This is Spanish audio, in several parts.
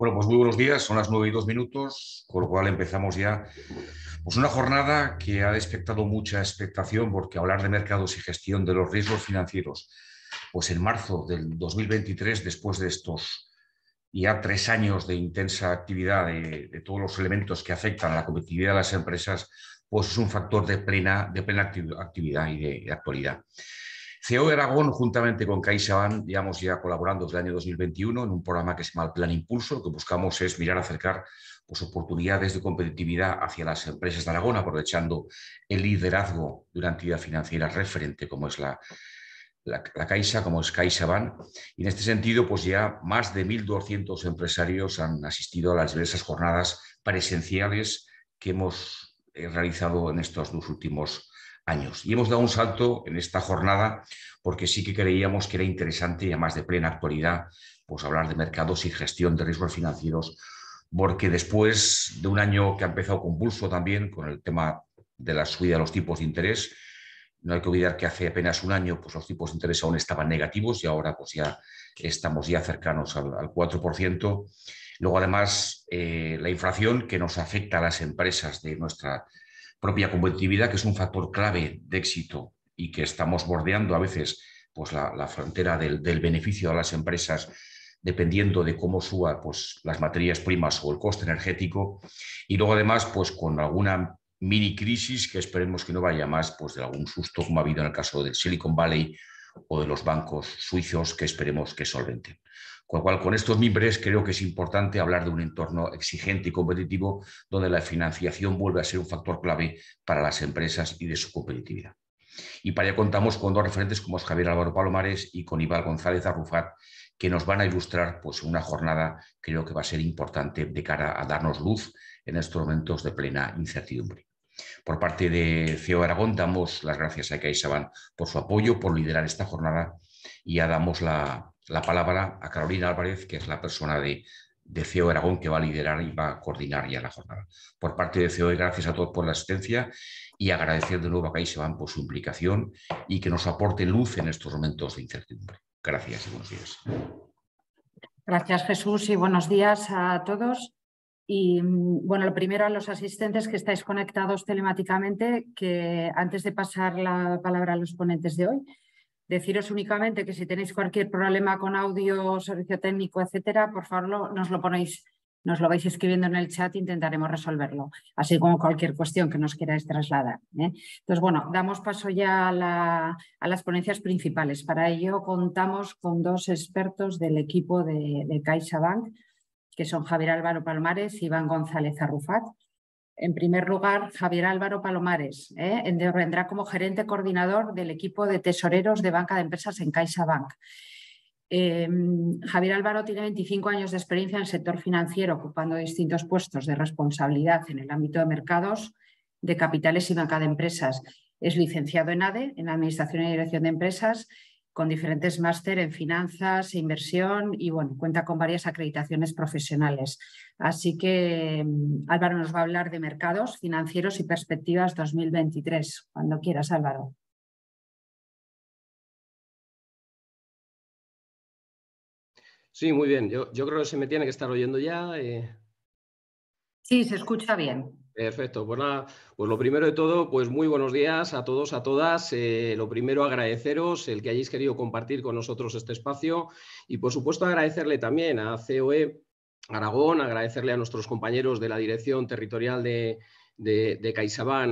Bueno, pues muy buenos días, son las nueve y dos minutos, con lo cual empezamos ya. Pues una jornada que ha despertado mucha expectación porque hablar de mercados y gestión de los riesgos financieros, pues en marzo del 2023, después de estos ya tres años de intensa actividad de, todos los elementos que afectan a la competitividad de las empresas, pues es un factor de plena, de plena actividad y de actualidad. CEO de Aragón, juntamente con CaixaBank, llevamos ya colaborando desde el año 2021 en un programa que se llama el Plan Impulso. Lo que buscamos es mirar, acercar pues, oportunidades de competitividad hacia las empresas de Aragón, aprovechando el liderazgo de una entidad financiera referente como es la, la, Caixa, como es CaixaBank. Y en este sentido, pues ya más de 1.200 empresarios han asistido a las diversas jornadas presenciales que hemos eh, realizado en estos dos últimos años. Y hemos dado un salto en esta jornada porque sí que creíamos que era interesante y además de plena actualidad pues hablar de mercados y gestión de riesgos financieros, porque después de un año que ha empezado convulso también con el tema de la subida de los tipos de interés, no hay que olvidar que hace apenas un año pues, los tipos de interés aún estaban negativos y ahora pues, ya estamos ya cercanos al, 4%. Luego, además, eh, la inflación que nos afecta a las empresas de nuestra propia competitividad, que es un factor clave de éxito y que estamos bordeando a veces pues, la, frontera del, beneficio a las empresas dependiendo de cómo suba pues, las materias primas o el coste energético. Y luego además pues, con alguna mini crisis que esperemos que no vaya más pues, de algún susto como ha habido en el caso del Silicon Valley o de los bancos suizos que esperemos que solventen. Con lo cual, con estos mimbres creo que es importante hablar de un entorno exigente y competitivo donde la financiación vuelve a ser un factor clave para las empresas y de su competitividad. Y para ello contamos con dos referentes como es Javier Álvaro Palomares y con Iván González Arrufat, que nos van a ilustrar pues, una jornada creo que va a ser importante de cara a darnos luz en estos momentos de plena incertidumbre. Por parte de CEO Aragón damos las gracias a CaixaBank por su apoyo, por liderar esta jornada y ya damos la, la palabra a Carolina Álvarez, que es la persona de, CEO Aragón que va a liderar y va a coordinar ya la jornada. Por parte de CEO, gracias a todos por la asistencia y agradecer de nuevo a CaixaBank por su implicación y que nos aporte luz en estos momentos de incertidumbre. Gracias y buenos días. Gracias Jesús y buenos días a todos. Y bueno, lo primero a los asistentes que estáis conectados telemáticamente, que antes de pasar la palabra a los ponentes de hoy, Deciros únicamente que si tenéis cualquier problema con audio, servicio técnico, etcétera, por favor nos lo ponéis, nos lo vais escribiendo en el chat e intentaremos resolverlo, así como cualquier cuestión que nos queráis trasladar. ¿eh? Entonces, bueno, damos paso ya a, las ponencias principales. Para ello contamos con dos expertos del equipo de, de CaixaBank, que son Javier Álvaro Palmares y Iván González Arrufat. En primer lugar, Javier Álvaro Palomares ¿eh? vendrá como gerente coordinador del equipo de tesoreros de banca de empresas en CaixaBank. Em, Javier Álvaro tiene 25 años de experiencia en el sector financiero, ocupando distintos puestos de responsabilidad en el ámbito de mercados, de capitales y banca de empresas. Es licenciado en ADE, en Administración y Dirección de Empresas, con diferentes máster en finanzas, e inversión y bueno, cuenta con varias acreditaciones profesionales. Así que mm, Álvaro nos va a hablar de mercados financieros y perspectivas 2023. Cuando quieras, Álvaro. Sí, muy bien. Yo, creo que se me tiene que estar oyendo ya. Eh. Sí, se escucha bien. Perfecto, pues pues lo primero de todo, pues muy buenos días a todos, a todas. Eh, lo primero agradeceros el que hayáis querido compartir con nosotros este espacio y por supuesto agradecerle también a COE Aragón, agradecerle a nuestros compañeros de la Dirección Territorial de, de,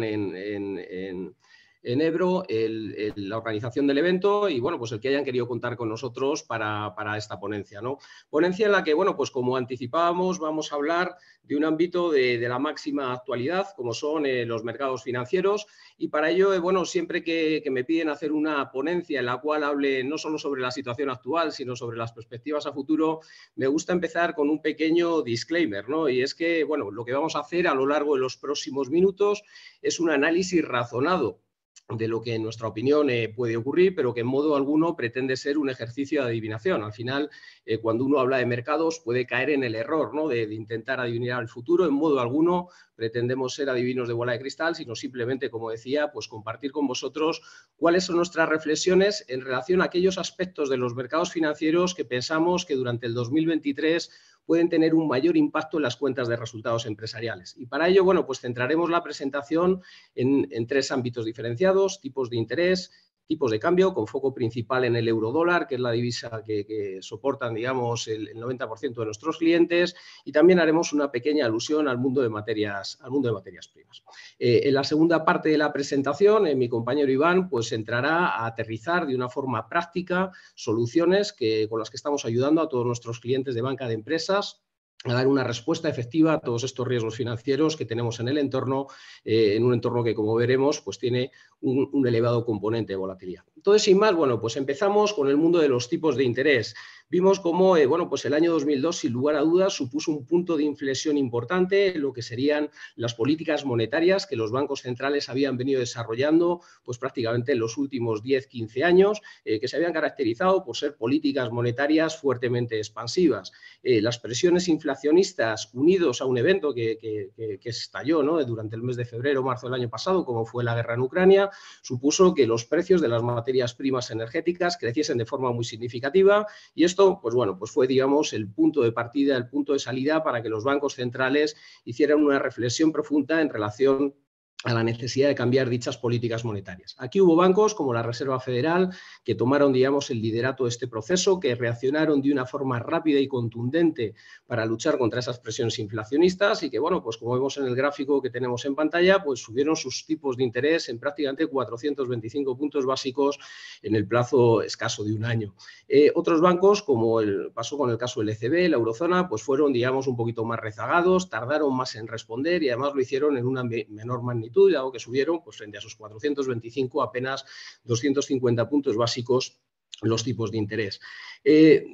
en en Ebro, la organización del evento y bueno, pues el que hayan querido contar con nosotros para, esta ponencia. ¿no? Ponencia en la que, bueno, pues como anticipábamos, vamos a hablar de un ámbito de, la máxima actualidad, como son eh, los mercados financieros, y para ello, eh, bueno, siempre que, me piden hacer una ponencia en la cual hable no solo sobre la situación actual, sino sobre las perspectivas a futuro, me gusta empezar con un pequeño disclaimer, ¿no? Y es que, bueno, lo que vamos a hacer a lo largo de los próximos minutos es un análisis razonado de lo que en nuestra opinión eh, puede ocurrir, pero que en modo alguno pretende ser un ejercicio de adivinación. Al final, eh, cuando uno habla de mercados, puede caer en el error ¿no? de, intentar adivinar el futuro. En modo alguno pretendemos ser adivinos de bola de cristal, sino simplemente, como decía, pues compartir con vosotros cuáles son nuestras reflexiones en relación a aquellos aspectos de los mercados financieros que pensamos que durante el 2023 pueden tener un mayor impacto en las cuentas de resultados empresariales. Y para ello, bueno, pues centraremos la presentación en, en tres ámbitos diferenciados, tipos de interés, tipos de cambio, con foco principal en el euro dólar, que es la divisa que, soportan, digamos, el, 90% de nuestros clientes, y también haremos una pequeña alusión al mundo de materias, al mundo de materias primas. Eh, en la segunda parte de la presentación, eh, mi compañero Iván pues entrará a aterrizar de una forma práctica soluciones que, con las que estamos ayudando a todos nuestros clientes de banca de empresas a dar una respuesta efectiva a todos estos riesgos financieros que tenemos en el entorno, eh, en un entorno que, como veremos, pues tiene un, elevado componente de volatilidad. Entonces, sin más, bueno, pues empezamos con el mundo de los tipos de interés vimos cómo eh, bueno, pues el año 2002, sin lugar a dudas, supuso un punto de inflexión importante en lo que serían las políticas monetarias que los bancos centrales habían venido desarrollando pues, prácticamente en los últimos 10-15 años, eh, que se habían caracterizado por ser políticas monetarias fuertemente expansivas. Las presiones unidos a un evento que, que, estalló ¿no? durante el mes de febrero marzo del año pasado, como fue la guerra en Ucrania, supuso que los precios de las materias primas energéticas creciesen de forma muy significativa y esto pues bueno, pues fue, digamos, el punto de partida, el punto de salida para que los bancos centrales hicieran una reflexión profunda en relación a la necesidad de cambiar dichas políticas monetarias. Aquí hubo bancos como la Reserva Federal que tomaron, digamos, el liderato de este proceso, que reaccionaron de una forma rápida y contundente para luchar contra esas presiones inflacionistas y que, bueno, pues como vemos en el gráfico que tenemos en pantalla, pues subieron sus tipos de interés en prácticamente 425 puntos básicos en el plazo escaso de un año. Eh, otros bancos, como el, pasó con el caso del ECB, la eurozona, pues fueron, digamos, un poquito más rezagados, tardaron más en responder y además lo hicieron en una menor magnitud dado que subieron pues, frente a sus 425 apenas 250 puntos básicos los tipos de interés. Eh,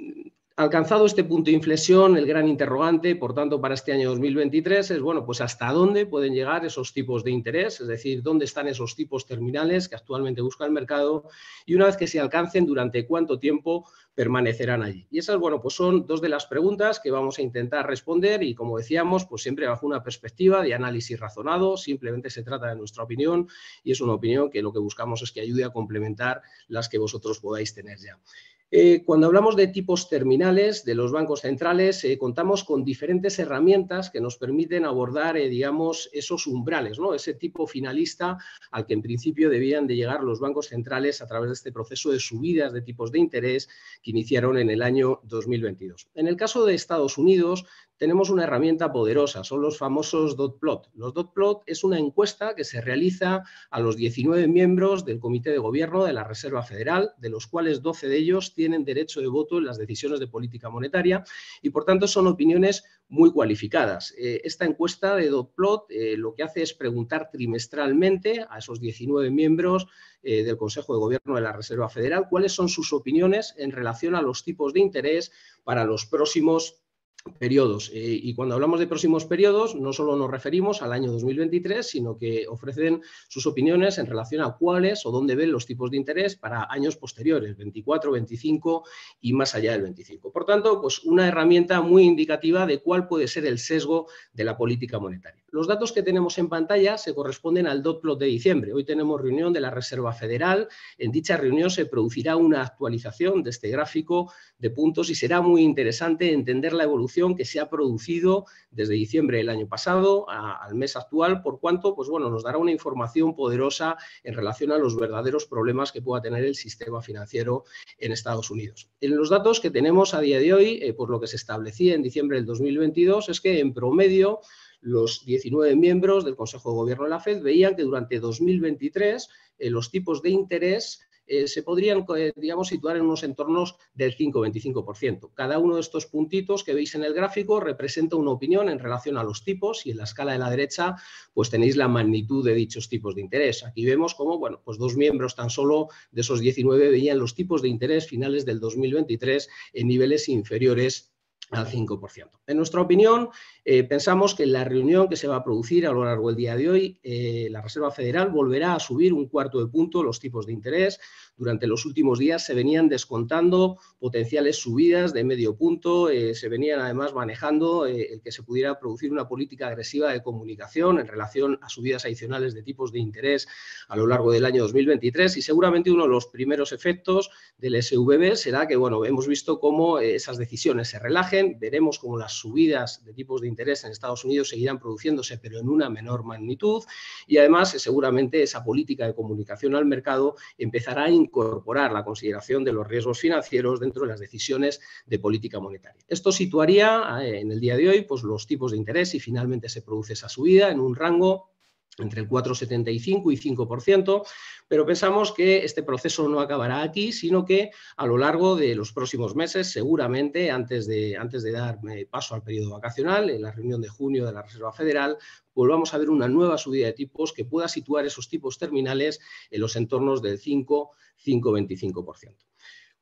alcanzado este punto de inflexión, el gran interrogante, por tanto, para este año 2023 es, bueno, pues hasta dónde pueden llegar esos tipos de interés, es decir, dónde están esos tipos terminales que actualmente busca el mercado y una vez que se alcancen, durante cuánto tiempo permanecerán allí. Y esas, bueno, pues son dos de las preguntas que vamos a intentar responder y, como decíamos, pues siempre bajo una perspectiva de análisis razonado, simplemente se trata de nuestra opinión y es una opinión que lo que buscamos es que ayude a complementar las que vosotros podáis tener ya. Eh, cuando hablamos de tipos terminales de los bancos centrales, eh, contamos con diferentes herramientas que nos permiten abordar, eh, digamos, esos umbrales, ¿no? ese tipo finalista al que en principio debían de llegar los bancos centrales a través de este proceso de subidas de tipos de interés que iniciaron en el año 2022. En el caso de Estados Unidos, tenemos una herramienta poderosa, son los famosos dot plot. Los dot plot es una encuesta que se realiza a los 19 miembros del Comité de Gobierno de la Reserva Federal, de los cuales 12 de ellos tienen derecho de voto en las decisiones de política monetaria y, por tanto, son opiniones muy cualificadas. Eh, esta encuesta de dot plot eh, lo que hace es preguntar trimestralmente a esos 19 miembros eh, del Consejo de Gobierno de la Reserva Federal cuáles son sus opiniones en relación a los tipos de interés para los próximos periodos. Eh, y cuando hablamos de próximos periodos, no solo nos referimos al año 2023, sino que ofrecen sus opiniones en relación a cuáles o dónde ven los tipos de interés para años posteriores, 24, 25 y más allá del 25. Por tanto, pues una herramienta muy indicativa de cuál puede ser el sesgo de la política monetaria. Los datos que tenemos en pantalla se corresponden al dot plot de diciembre. Hoy tenemos reunión de la Reserva Federal. En dicha reunión se producirá una actualización de este gráfico de puntos y será muy interesante entender la evolución que se ha producido desde diciembre del año pasado al mes actual, por cuanto pues bueno, nos dará una información poderosa en relación a los verdaderos problemas que pueda tener el sistema financiero en Estados Unidos. En los datos que tenemos a día de hoy, eh, por lo que se establecía en diciembre del 2022, es que en promedio los 19 miembros del Consejo de Gobierno de la FED veían que durante 2023 eh, los tipos de interés eh, se podrían, eh, digamos, situar en unos entornos del 5-25%. Cada uno de estos puntitos que veis en el gráfico representa una opinión en relación a los tipos y en la escala de la derecha pues tenéis la magnitud de dichos tipos de interés. Aquí vemos cómo, bueno, pues dos miembros tan solo de esos 19 veían los tipos de interés finales del 2023 en niveles inferiores al 5%. En nuestra opinión, eh, pensamos que en la reunión que se va a producir a lo largo del día de hoy, eh, la Reserva Federal volverá a subir un cuarto de punto los tipos de interés. Durante los últimos días se venían descontando potenciales subidas de medio punto, eh, se venían además manejando el que se pudiera producir una política agresiva de comunicación en relación a subidas adicionales de tipos de interés a lo largo del año 2023 y seguramente uno de los primeros efectos del SVB será que, bueno, hemos visto cómo esas decisiones se relajan Veremos cómo las subidas de tipos de interés en Estados Unidos seguirán produciéndose, pero en una menor magnitud. Y además, seguramente esa política de comunicación al mercado empezará a incorporar la consideración de los riesgos financieros dentro de las decisiones de política monetaria. Esto situaría eh, en el día de hoy pues, los tipos de interés y finalmente se produce esa subida en un rango entre el 4,75 y 5%, pero pensamos que este proceso no acabará aquí, sino que a lo largo de los próximos meses, seguramente antes de, antes de dar eh, paso al periodo vacacional, en la reunión de junio de la Reserva Federal, volvamos a ver una nueva subida de tipos que pueda situar esos tipos terminales en los entornos del 5-5,25%.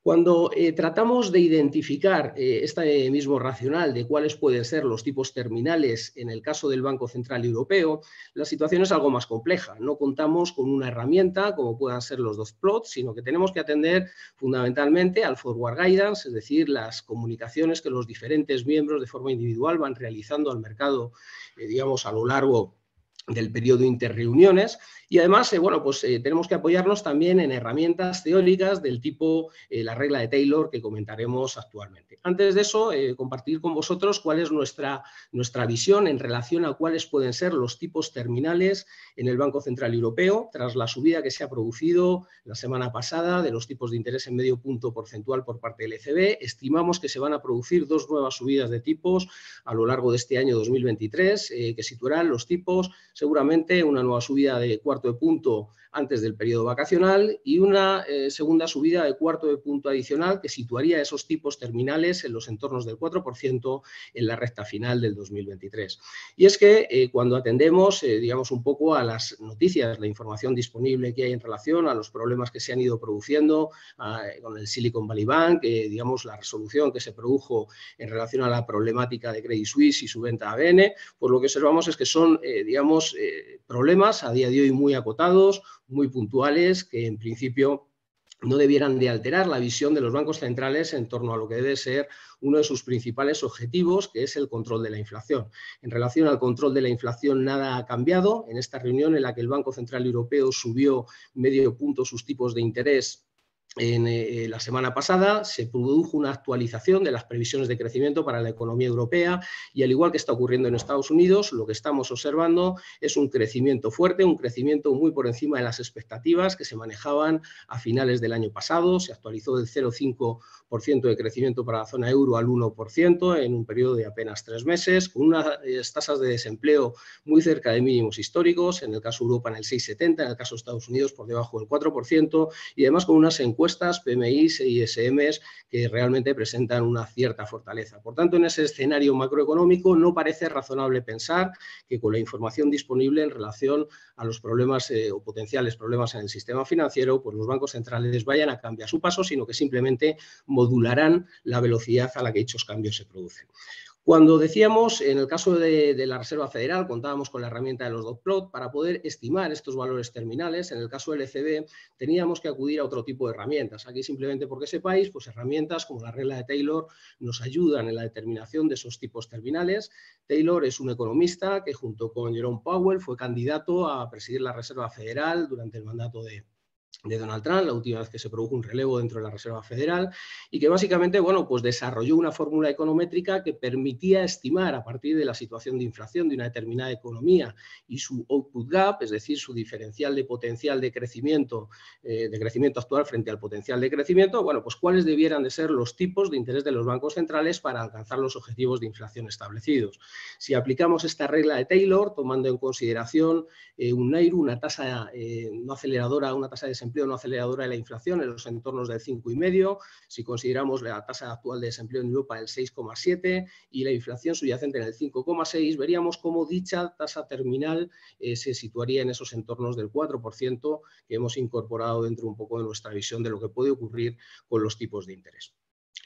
Cuando eh, tratamos de identificar eh, este mismo racional de cuáles pueden ser los tipos terminales en el caso del Banco Central Europeo, la situación es algo más compleja. No contamos con una herramienta como puedan ser los dos plots, sino que tenemos que atender fundamentalmente al forward guidance, es decir, las comunicaciones que los diferentes miembros de forma individual van realizando al mercado, eh, digamos, a lo largo del periodo interreuniones y además, eh, bueno, pues eh, tenemos que apoyarnos también en herramientas teóricas del tipo eh, la regla de Taylor que comentaremos actualmente. Antes de eso, compartir con vosotros cuál es nuestra, nuestra visión en relación a cuáles pueden ser los tipos terminales en el Banco Central Europeo tras la subida que se ha producido la semana pasada de los tipos de interés en medio punto porcentual por parte del ECB. Estimamos que se van a producir dos nuevas subidas de tipos a lo largo de este año 2023 que situarán los tipos seguramente una nueva subida de cuarto de punto antes del periodo vacacional y una eh, segunda subida de cuarto de punto adicional que situaría esos tipos terminales en los entornos del 4% en la recta final del 2023. Y es que eh, cuando atendemos, eh, digamos, un poco a las noticias, la información disponible que hay en relación a los problemas que se han ido produciendo con el Silicon Valley Bank, digamos, la resolución que se produjo en relación a la problemática de Credit Suisse y su venta a ABN, pues lo que observamos es que son, digamos, problemas a día de hoy muy acotados, muy puntuales, que en principio no debieran de alterar la visión de los bancos centrales en torno a lo que debe ser uno de sus principales objetivos, que es el control de la inflación. En relación al control de la inflación, nada ha cambiado. En esta reunión en la que el Banco Central Europeo subió medio punto sus tipos de interés en eh, la semana pasada se produjo una actualización de las previsiones de crecimiento para la economía europea y al igual que está ocurriendo en Estados Unidos, lo que estamos observando es un crecimiento fuerte, un crecimiento muy por encima de las expectativas que se manejaban a finales del año pasado. Se actualizó del 0,5% de crecimiento para la zona euro al 1% en un periodo de apenas tres meses, con unas eh, tasas de desempleo muy cerca de mínimos históricos, en el caso Europa en el 6,70, en el caso de Estados Unidos por debajo del 4% y además con unas encuestas encuestas, PMIs y ISMs que realmente presentan una cierta fortaleza. Por tanto, en ese escenario macroeconómico no parece razonable pensar que con la información disponible en relación a los problemas eh, o potenciales problemas en el sistema financiero, pues los bancos centrales vayan a cambiar su paso, sino que simplemente modularán la velocidad a la que dichos cambios se producen. Cuando decíamos, en el caso de, la Reserva Federal, contábamos con la herramienta de los dot plot para poder estimar estos valores terminales. En el caso del ECB, teníamos que acudir a otro tipo de herramientas. Aquí simplemente porque sepáis, pues herramientas como la regla de Taylor nos ayudan en la determinación de esos tipos terminales. Taylor es un economista que junto con Jerome Powell fue candidato a presidir la Reserva Federal durante el mandato de, de Donald Trump, la última vez que se produjo un relevo dentro de la Reserva Federal, y que básicamente bueno, pues desarrolló una fórmula econométrica que permitía estimar a partir de la situación de inflación de una determinada economía y su output gap, es decir, su diferencial de potencial de crecimiento, eh, de crecimiento actual frente al potencial de crecimiento, bueno, pues cuáles debieran de ser los tipos de interés de los bancos centrales para alcanzar los objetivos de inflación establecidos. Si aplicamos esta regla de Taylor, tomando en consideración eh, un NAIRU, una tasa eh, no aceleradora, una tasa de desempleo desempleo no aceleradora de la inflación en los entornos del 5,5, si consideramos la tasa actual de desempleo en Europa el 6,7 y la inflación subyacente en el 5,6, veríamos cómo dicha tasa terminal eh, se situaría en esos entornos del 4% que hemos incorporado dentro un poco de nuestra visión de lo que puede ocurrir con los tipos de interés.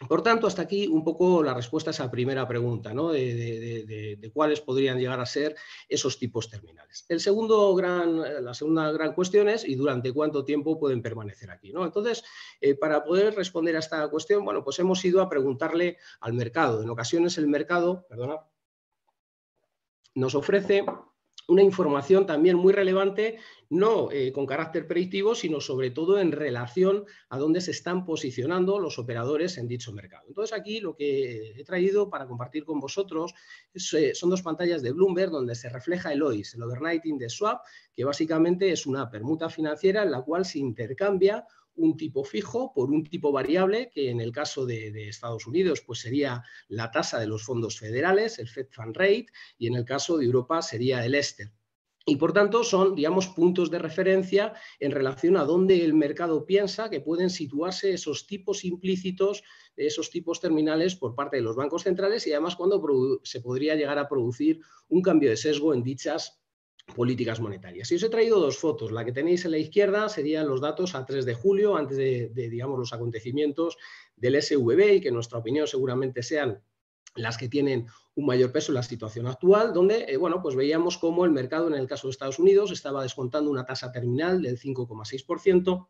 Por tanto, hasta aquí un poco la respuesta a esa primera pregunta, ¿no? de, cuáles podrían llegar a ser esos tipos terminales. El segundo gran, la segunda gran cuestión es, ¿y durante cuánto tiempo pueden permanecer aquí? ¿no? Entonces, eh, para poder responder a esta cuestión, bueno, pues hemos ido a preguntarle al mercado. En ocasiones el mercado, perdona, nos ofrece una información también muy relevante, no eh, con carácter predictivo, sino sobre todo en relación a dónde se están posicionando los operadores en dicho mercado. Entonces aquí lo que he traído para compartir con vosotros eh, son dos pantallas de Bloomberg donde se refleja el OIS, el Overnight Index Swap, que básicamente es una permuta financiera en la cual se intercambia un tipo fijo por un tipo variable, que en el caso de, Estados Unidos pues sería la tasa de los fondos federales, el Fed Fund Rate, y en el caso de Europa sería el Ester. Y por tanto son, digamos, puntos de referencia en relación a dónde el mercado piensa que pueden situarse esos tipos implícitos, esos tipos terminales por parte de los bancos centrales y además cuando se podría llegar a producir un cambio de sesgo en dichas políticas monetarias. Y os he traído dos fotos. La que tenéis en la izquierda serían los datos a 3 de julio, antes de, digamos, los acontecimientos del SVB y que en nuestra opinión seguramente sean las que tienen un mayor peso en la situación actual, donde eh, bueno, pues veíamos cómo el mercado en el caso de Estados Unidos estaba descontando una tasa terminal del 5,6%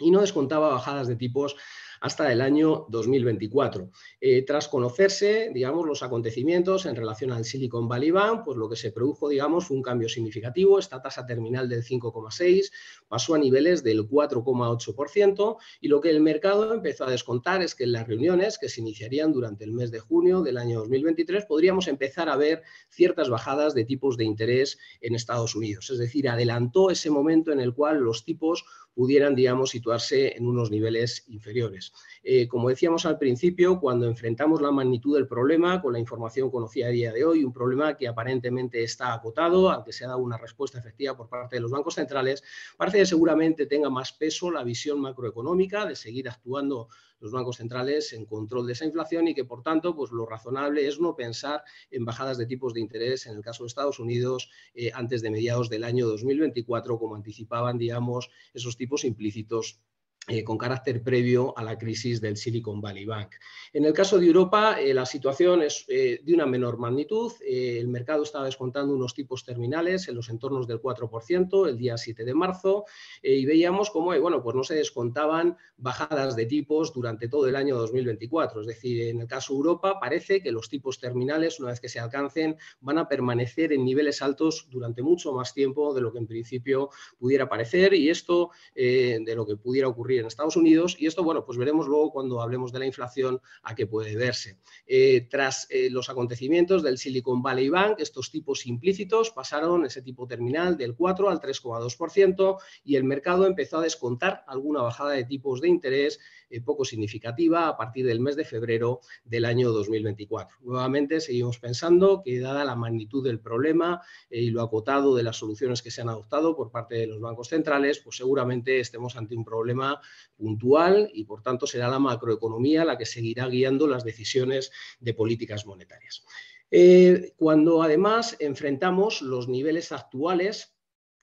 y no descontaba bajadas de tipos hasta el año 2024. Eh, tras conocerse, digamos, los acontecimientos en relación al Silicon Valley Bank, pues lo que se produjo, digamos, fue un cambio significativo. Esta tasa terminal del 5,6 pasó a niveles del 4,8% y lo que el mercado empezó a descontar es que en las reuniones que se iniciarían durante el mes de junio del año 2023 podríamos empezar a ver ciertas bajadas de tipos de interés en Estados Unidos. Es decir, adelantó ese momento en el cual los tipos pudieran, digamos, situarse en unos niveles inferiores. Eh, como decíamos al principio, cuando enfrentamos la magnitud del problema con la información conocida a día de hoy, un problema que aparentemente está acotado, aunque se ha dado una respuesta efectiva por parte de los bancos centrales, parece que seguramente tenga más peso la visión macroeconómica de seguir actuando los bancos centrales en control de esa inflación y que, por tanto, pues lo razonable es no pensar en bajadas de tipos de interés en el caso de Estados Unidos eh, antes de mediados del año 2024, como anticipaban, digamos, esos tipos implícitos eh, con carácter previo a la crisis del Silicon Valley Bank. En el caso de Europa, eh, la situación es eh, de una menor magnitud. el mercado estaba descontando unos tipos terminales en los entornos del 4% el día 7 de marzo y veíamos cómo bueno, pues no se descontaban bajadas de tipos durante todo el año 2024. Es decir, en el caso de Europa parece que los tipos terminales, una vez que se alcancen, van a permanecer en niveles altos durante mucho más tiempo de lo que en principio pudiera parecer y esto de lo que pudiera ocurrir en Estados Unidos y esto, bueno, pues veremos luego cuando hablemos de la inflación a qué puede verse. Eh, tras eh, los acontecimientos del Silicon Valley Bank, estos tipos implícitos pasaron ese tipo terminal del 4 al 3,2% y el mercado empezó a descontar alguna bajada de tipos de interés eh, poco significativa a partir del mes de febrero del año 2024. Nuevamente seguimos pensando que dada la magnitud del problema y lo acotado de las soluciones que se han adoptado por parte de los bancos centrales, pues seguramente estemos ante un problema puntual y por tanto será la macroeconomía la que seguirá guiando las decisiones de políticas monetarias. Eh, cuando además enfrentamos los niveles actuales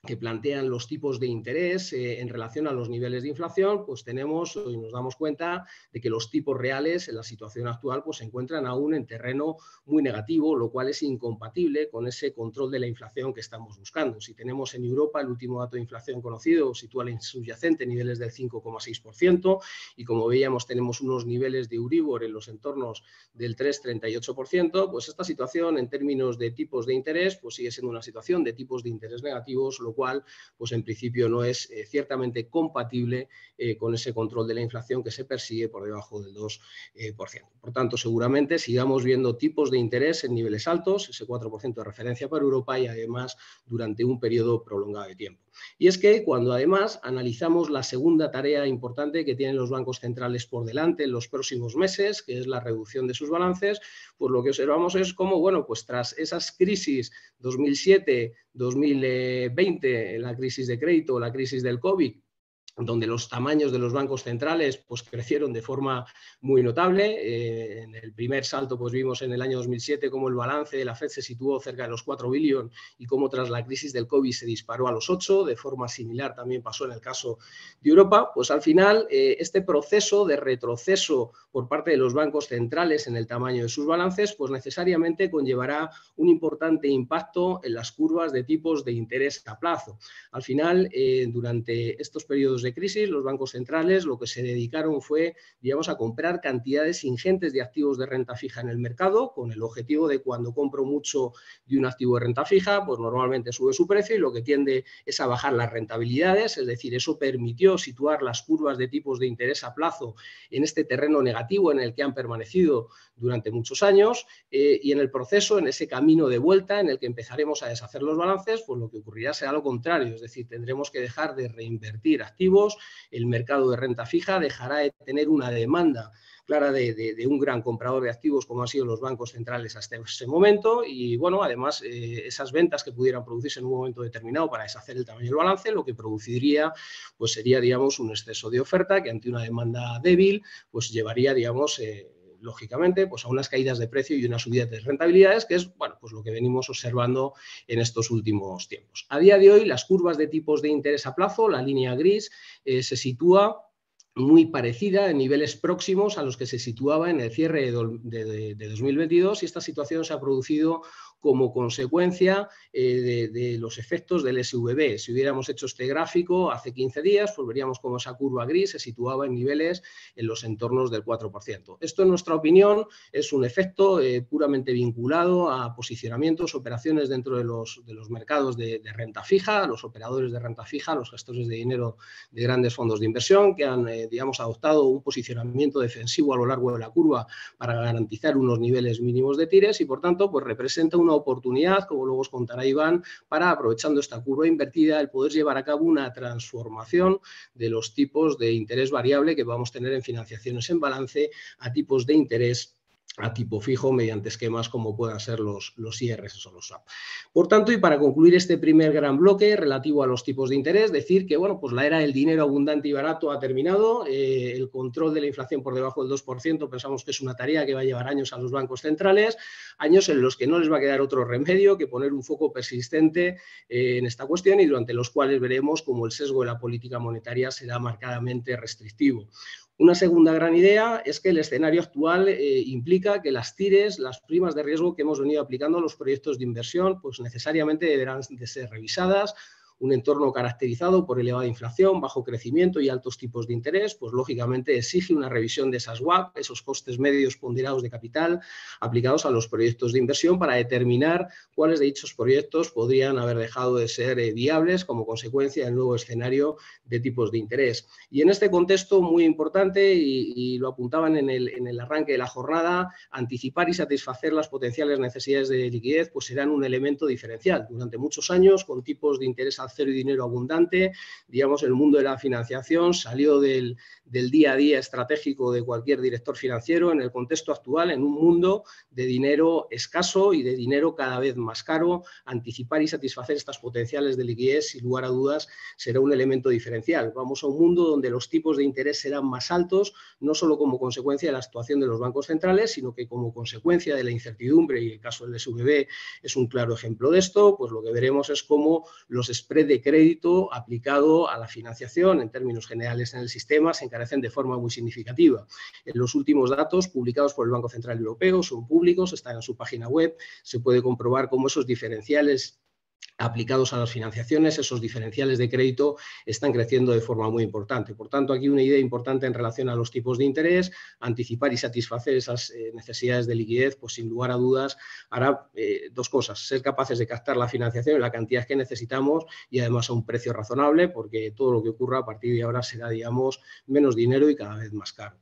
que plantean los tipos de interés eh, en relación a los niveles de inflación, pues tenemos y nos damos cuenta de que los tipos reales en la situación actual pues se encuentran aún en terreno muy negativo, lo cual es incompatible con ese control de la inflación que estamos buscando. Si tenemos en Europa el último dato de inflación conocido sitúa la subyacente niveles del 5,6% y como veíamos tenemos unos niveles de Euribor en los entornos del 3,38%, pues esta situación en términos de tipos de interés pues sigue siendo una situación de tipos de interés negativos, cual, pues en principio no es eh, ciertamente compatible eh, con ese control de la inflación que se persigue por debajo del 2%. Eh, por tanto, seguramente sigamos viendo tipos de interés en niveles altos, ese 4% de referencia para Europa y además durante un periodo prolongado de tiempo. Y es que cuando además analizamos la segunda tarea importante que tienen los bancos centrales por delante en los próximos meses, que es la reducción de sus balances, pues lo que observamos es cómo, bueno, pues tras esas crisis 2007, 2020, la crisis de crédito, la crisis del COVID, donde los tamaños de los bancos centrales pues, crecieron de forma muy notable. Eh, en el primer salto pues, vimos en el año 2007 cómo el balance de la Fed se situó cerca de los 4 billones y cómo tras la crisis del COVID se disparó a los 8. De forma similar también pasó en el caso de Europa. Pues al final eh, este proceso de retroceso por parte de los bancos centrales en el tamaño de sus balances pues necesariamente conllevará un importante impacto en las curvas de tipos de interés a plazo. Al final, eh, durante estos periodos de crisis, los bancos centrales lo que se dedicaron fue, digamos, a comprar cantidades ingentes de activos de renta fija en el mercado, con el objetivo de cuando compro mucho de un activo de renta fija, pues normalmente sube su precio y lo que tiende es a bajar las rentabilidades, es decir, eso permitió situar las curvas de tipos de interés a plazo en este terreno negativo en el que han permanecido durante muchos años eh, y en el proceso, en ese camino de vuelta en el que empezaremos a deshacer los balances, pues lo que ocurrirá será lo contrario, es decir, tendremos que dejar de reinvertir activos, el mercado de renta fija dejará de tener una demanda clara de, un gran comprador de activos como han sido los bancos centrales hasta ese momento y bueno, además eh, esas ventas que pudieran producirse en un momento determinado para deshacer el tamaño del balance, lo que produciría pues sería digamos un exceso de oferta que ante una demanda débil pues llevaría digamos eh, lógicamente, pues a unas caídas de precio y una subida de rentabilidades, que es bueno, pues lo que venimos observando en estos últimos tiempos. A día de hoy, las curvas de tipos de interés a plazo, la línea gris, eh, se sitúa muy parecida en niveles próximos a los que se situaba en el cierre de, de, 2022 y esta situación se ha producido como consecuencia eh, de, los efectos del SVB. Si hubiéramos hecho este gráfico hace 15 días, pues veríamos cómo esa curva gris se situaba en niveles en los entornos del 4%. Esto, en nuestra opinión, es un efecto eh, puramente vinculado a posicionamientos, operaciones dentro de los, de los mercados de, renta fija, los operadores de renta fija, los gestores de dinero de grandes fondos de inversión que han, eh, digamos, adoptado un posicionamiento defensivo a lo largo de la curva para garantizar unos niveles mínimos de tires y, por tanto, pues representa una oportunidad, como luego os contará Iván, para, aprovechando esta curva invertida, el poder llevar a cabo una transformación de los tipos de interés variable que vamos a tener en financiaciones en balance a tipos de interés a tipo fijo mediante esquemas como puedan ser los, los IRS o los SWAP. Por tanto, y para concluir este primer gran bloque relativo a los tipos de interés, decir que bueno, pues la era del dinero abundante y barato ha terminado, eh, el control de la inflación por debajo del 2% pensamos que es una tarea que va a llevar años a los bancos centrales, años en los que no les va a quedar otro remedio que poner un foco persistente eh, en esta cuestión y durante los cuales veremos cómo el sesgo de la política monetaria será marcadamente restrictivo. Una segunda gran idea es que el escenario actual eh, implica que las tires, las primas de riesgo que hemos venido aplicando a los proyectos de inversión, pues necesariamente deberán de ser revisadas un entorno caracterizado por elevada inflación, bajo crecimiento y altos tipos de interés, pues lógicamente exige una revisión de esas WAP, esos costes medios ponderados de capital aplicados a los proyectos de inversión para determinar cuáles de dichos proyectos podrían haber dejado de ser eh, viables como consecuencia del nuevo escenario de tipos de interés. Y en este contexto muy importante, y, lo apuntaban en el, en el arranque de la jornada, anticipar y satisfacer las potenciales necesidades de liquidez pues serán un elemento diferencial. Durante muchos años, con tipos de interés al cero y dinero abundante, digamos, el mundo de la financiación salió del, del día a día estratégico de cualquier director financiero en el contexto actual, en un mundo de dinero escaso y de dinero cada vez más caro. Anticipar y satisfacer estas potenciales de liquidez, sin lugar a dudas, será un elemento diferencial. Vamos a un mundo donde los tipos de interés serán más altos, no solo como consecuencia de la situación de los bancos centrales, sino que como consecuencia de la incertidumbre, y el caso del SVB es un claro ejemplo de esto, pues lo que veremos es cómo los spreads de crédito aplicado a la financiación en términos generales en el sistema se de forma muy significativa. Los últimos datos publicados por el Banco Central Europeo son públicos, están en su página web, se puede comprobar cómo esos diferenciales aplicados a las financiaciones, esos diferenciales de crédito están creciendo de forma muy importante. Por tanto, aquí una idea importante en relación a los tipos de interés, anticipar y satisfacer esas eh, necesidades de liquidez, pues sin lugar a dudas hará eh, dos cosas, ser capaces de captar la financiación en la cantidad que necesitamos y además a un precio razonable, porque todo lo que ocurra a partir de ahora será, digamos, menos dinero y cada vez más caro.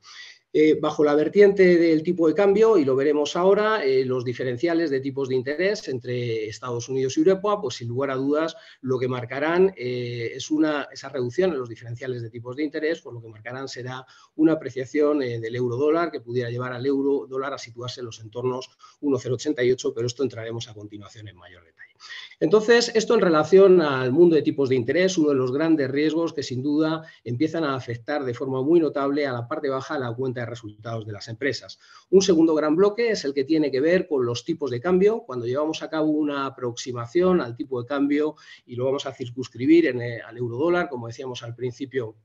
Eh, bajo la vertiente del tipo de cambio, y lo veremos ahora, eh, los diferenciales de tipos de interés entre Estados Unidos y Europa, pues sin lugar a dudas lo que marcarán eh, es una, esa reducción en los diferenciales de tipos de interés, pues lo que marcarán será una apreciación del euro dólar que pudiera llevar al euro dólar a situarse en los entornos 1,088, pero esto entraremos a continuación en mayor detalle. Entonces, esto en relación al mundo de tipos de interés, uno de los grandes riesgos que sin duda empiezan a afectar de forma muy notable a la parte baja de la cuenta de resultados de las empresas. Un segundo gran bloque es el que tiene que ver con los tipos de cambio. Cuando llevamos a cabo una aproximación al tipo de cambio y lo vamos a circunscribir en al euro dólar, como decíamos al principio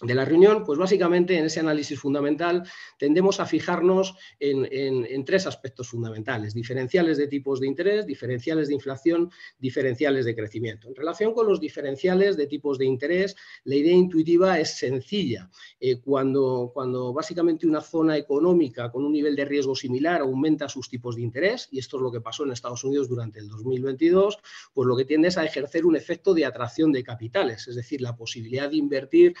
de la reunión, pues básicamente en ese análisis fundamental tendemos a fijarnos en, tres aspectos fundamentales, diferenciales de tipos de interés, diferenciales de inflación, diferenciales de crecimiento. En relación con los diferenciales de tipos de interés, la idea intuitiva es sencilla. Eh, cuando, cuando básicamente una zona económica con un nivel de riesgo similar aumenta sus tipos de interés, y esto es lo que pasó en Estados Unidos durante el 2022, pues lo que tiende es a ejercer un efecto de atracción de capitales, es decir, la posibilidad de invertir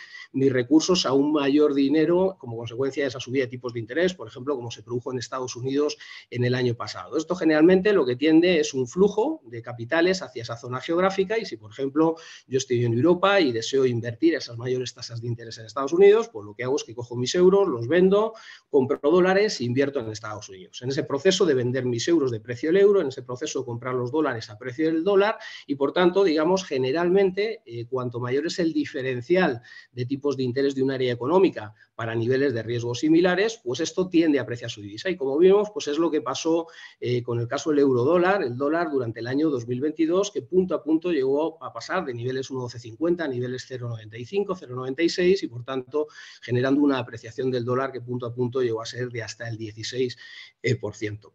recursos a un mayor dinero como consecuencia de esa subida de tipos de interés, por ejemplo, como se produjo en Estados Unidos en el año pasado. Esto generalmente lo que tiende es un flujo de capitales hacia esa zona geográfica y si, por ejemplo, yo estoy en Europa y deseo invertir esas mayores tasas de interés en Estados Unidos, pues lo que hago es que cojo mis euros, los vendo, compro dólares e invierto en Estados Unidos. En ese proceso de vender mis euros de precio del euro, en ese proceso de comprar los dólares a precio del dólar y, por tanto, digamos, generalmente, eh, cuanto mayor es el diferencial de tipos de interés de un área económica para niveles de riesgo similares, pues esto tiende a apreciar su divisa. Y como vimos, pues es lo que pasó eh, con el caso del euro dólar, el dólar durante el año 2022, que punto a punto llegó a pasar de niveles 1,1250 a niveles 0,95, 0,96 y por tanto generando una apreciación del dólar que punto a punto llegó a ser de hasta el 16%.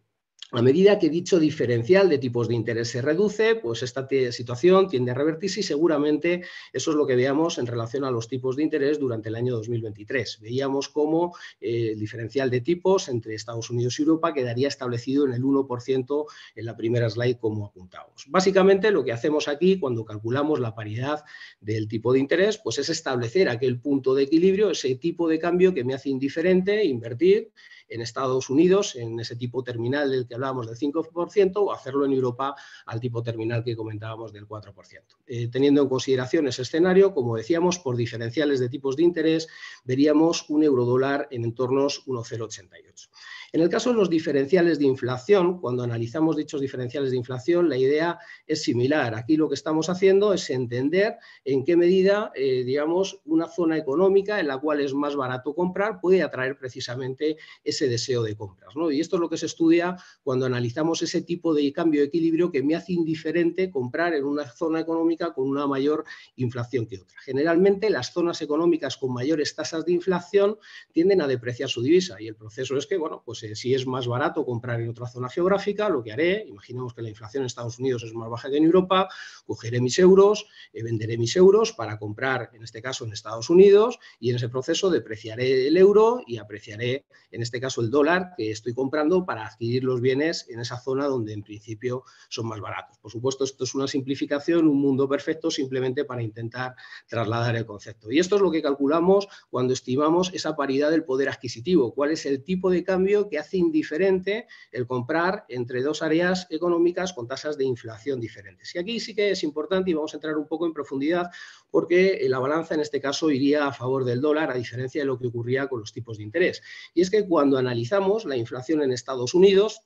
A medida que dicho diferencial de tipos de interés se reduce, pues esta situación tiende a revertirse y seguramente eso es lo que veamos en relación a los tipos de interés durante el año 2023. Veíamos cómo eh, el diferencial de tipos entre Estados Unidos y Europa quedaría establecido en el 1% en la primera slide como apuntamos. Básicamente lo que hacemos aquí cuando calculamos la paridad del tipo de interés, pues es establecer aquel punto de equilibrio, ese tipo de cambio que me hace indiferente invertir en Estados Unidos, en ese tipo terminal del que hablábamos del 5%, o hacerlo en Europa al tipo terminal que comentábamos del 4%. Eh, teniendo en consideración ese escenario, como decíamos, por diferenciales de tipos de interés, veríamos un euro dólar en entornos 1,088. En el caso de los diferenciales de inflación, cuando analizamos dichos diferenciales de inflación, la idea es similar. Aquí lo que estamos haciendo es entender en qué medida, eh, digamos, una zona económica en la cual es más barato comprar puede atraer precisamente ese deseo de compras. Y esto es lo que se estudia cuando analizamos ese tipo de cambio de equilibrio que me hace indiferente comprar en una zona económica con una mayor inflación que otra. Generalmente las zonas económicas con mayores tasas de inflación tienden a depreciar su divisa y el proceso es que, bueno, pues si es más barato comprar en otra zona geográfica, lo que haré, imaginemos que la inflación en Estados Unidos es más baja que en Europa, cogeré mis euros, eh, venderé mis euros para comprar, en este caso, en Estados Unidos y en ese proceso depreciaré el euro y apreciaré, en este caso, el dólar que estoy comprando para adquirir los bienes en esa zona donde en principio son más baratos. Por supuesto, esto es una simplificación, un mundo perfecto, simplemente para intentar trasladar el concepto. Y esto es lo que calculamos cuando estimamos esa paridad del poder adquisitivo, cuál es el tipo de cambio que hace indiferente el comprar entre dos áreas económicas con tasas de inflación diferentes. Y aquí sí que es importante y vamos a entrar un poco en profundidad porque la balanza en este caso iría a favor del dólar a diferencia de lo que ocurría con los tipos de interés. Y es que cuando analizamos la inflación en Estados Unidos,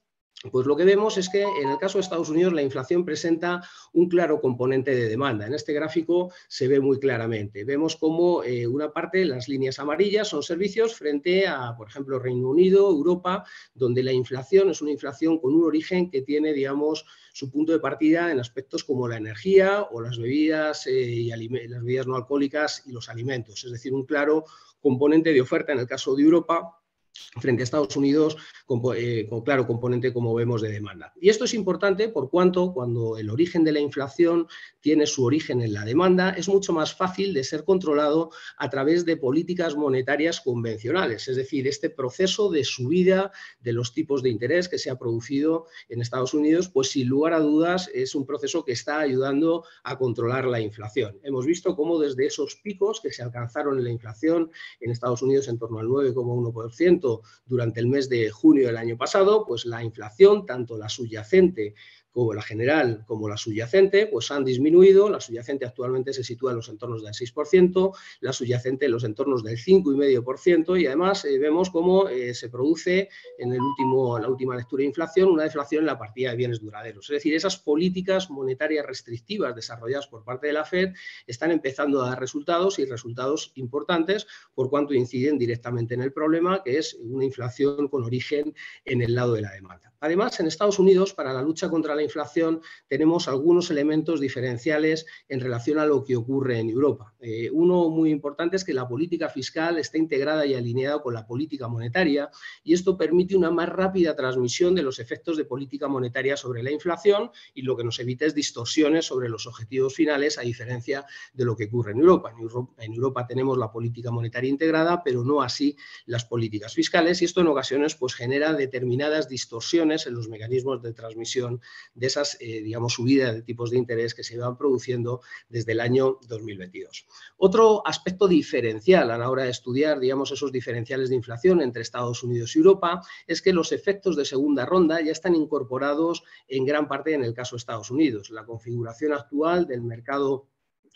pues lo que vemos es que en el caso de Estados Unidos la inflación presenta un claro componente de demanda. En este gráfico se ve muy claramente. Vemos como eh, una parte, las líneas amarillas, son servicios frente a, por ejemplo, Reino Unido, Europa, donde la inflación es una inflación con un origen que tiene, digamos, su punto de partida en aspectos como la energía o las bebidas, eh, y las bebidas no alcohólicas y los alimentos. Es decir, un claro componente de oferta en el caso de Europa frente a Estados Unidos eh, con, claro componente, como vemos, de demanda. Y esto es importante por cuanto cuando el origen de la inflación tiene su origen en la demanda, es mucho más fácil de ser controlado a través de políticas monetarias convencionales, es decir, este proceso de subida de los tipos de interés que se ha producido en Estados Unidos, pues sin lugar a dudas es un proceso que está ayudando a controlar la inflación. Hemos visto cómo desde esos picos que se alcanzaron en la inflación en Estados Unidos en torno al 9,1%, durante el mes de junio del año pasado, pues la inflación, tanto la subyacente como la general como la subyacente, pues han disminuido. La subyacente actualmente se sitúa en los entornos del 6%, la subyacente en los entornos del 5,5% y además eh, vemos cómo eh, se produce en, el último, la última lectura de inflación una deflación en la partida de bienes duraderos. Es decir, esas políticas monetarias restrictivas desarrolladas por parte de la Fed están empezando a dar resultados y resultados importantes por cuanto inciden directamente en el problema, que es una inflación con origen en el lado de la demanda. Además, en Estados Unidos, para la lucha contra la inflación, tenemos algunos elementos diferenciales en relación a lo que ocurre en Europa. Eh, uno muy importante es que la política fiscal está integrada y alineada con la política monetaria y esto permite una más rápida transmisión de los efectos de política monetaria sobre la inflación y lo que nos evita es distorsiones sobre los objetivos finales a diferencia de lo que ocurre en Europa. En Europa, tenemos la política monetaria integrada, pero no así las políticas fiscales y esto en ocasiones pues, genera determinadas distorsiones en los mecanismos de transmisión de esas, eh, digamos, subidas de tipos de interés que se van produciendo desde el año 2022. Otro aspecto diferencial a la hora de estudiar, digamos, esos diferenciales de inflación entre Estados Unidos y Europa es que los efectos de segunda ronda ya están incorporados en gran parte en el caso de Estados Unidos. La configuración actual del mercado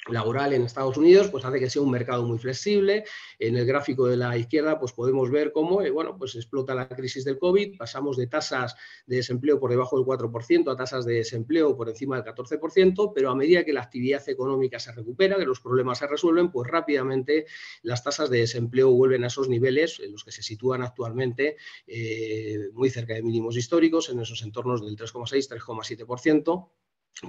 laboral en Estados Unidos, pues hace que sea un mercado muy flexible. En el gráfico de la izquierda, pues podemos ver cómo, eh, bueno, pues explota la crisis del COVID, pasamos de tasas de desempleo por debajo del 4% a tasas de desempleo por encima del 14%, pero a medida que la actividad económica se recupera, que los problemas se resuelven, pues rápidamente las tasas de desempleo vuelven a esos niveles en los que se sitúan actualmente eh, muy cerca de mínimos históricos, en esos entornos del 3,6, 3,7%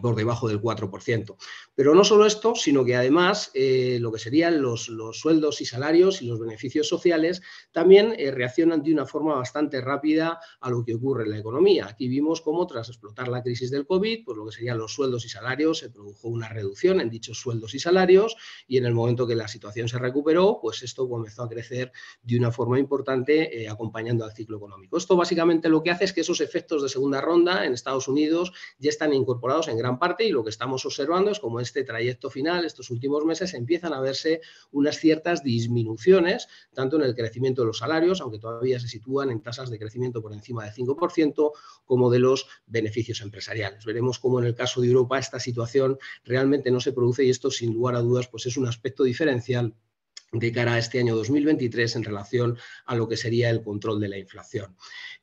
por debajo del 4%. Pero no solo esto, sino que además eh, lo que serían los, sueldos y salarios y los beneficios sociales también eh, reaccionan de una forma bastante rápida a lo que ocurre en la economía. Aquí vimos cómo tras explotar la crisis del COVID, pues lo que serían los sueldos y salarios, se produjo una reducción en dichos sueldos y salarios y en el momento que la situación se recuperó, pues esto comenzó a crecer de una forma importante eh, acompañando al ciclo económico. Esto básicamente lo que hace es que esos efectos de segunda ronda en Estados Unidos ya están incorporados en gran parte y lo que estamos observando es como este trayecto final, estos últimos meses, empiezan a verse unas ciertas disminuciones, tanto en el crecimiento de los salarios, aunque todavía se sitúan en tasas de crecimiento por encima del 5%, como de los beneficios empresariales. Veremos cómo en el caso de Europa esta situación realmente no se produce y esto sin lugar a dudas pues es un aspecto diferencial de cara a este año 2023 en relación a lo que sería el control de la inflación.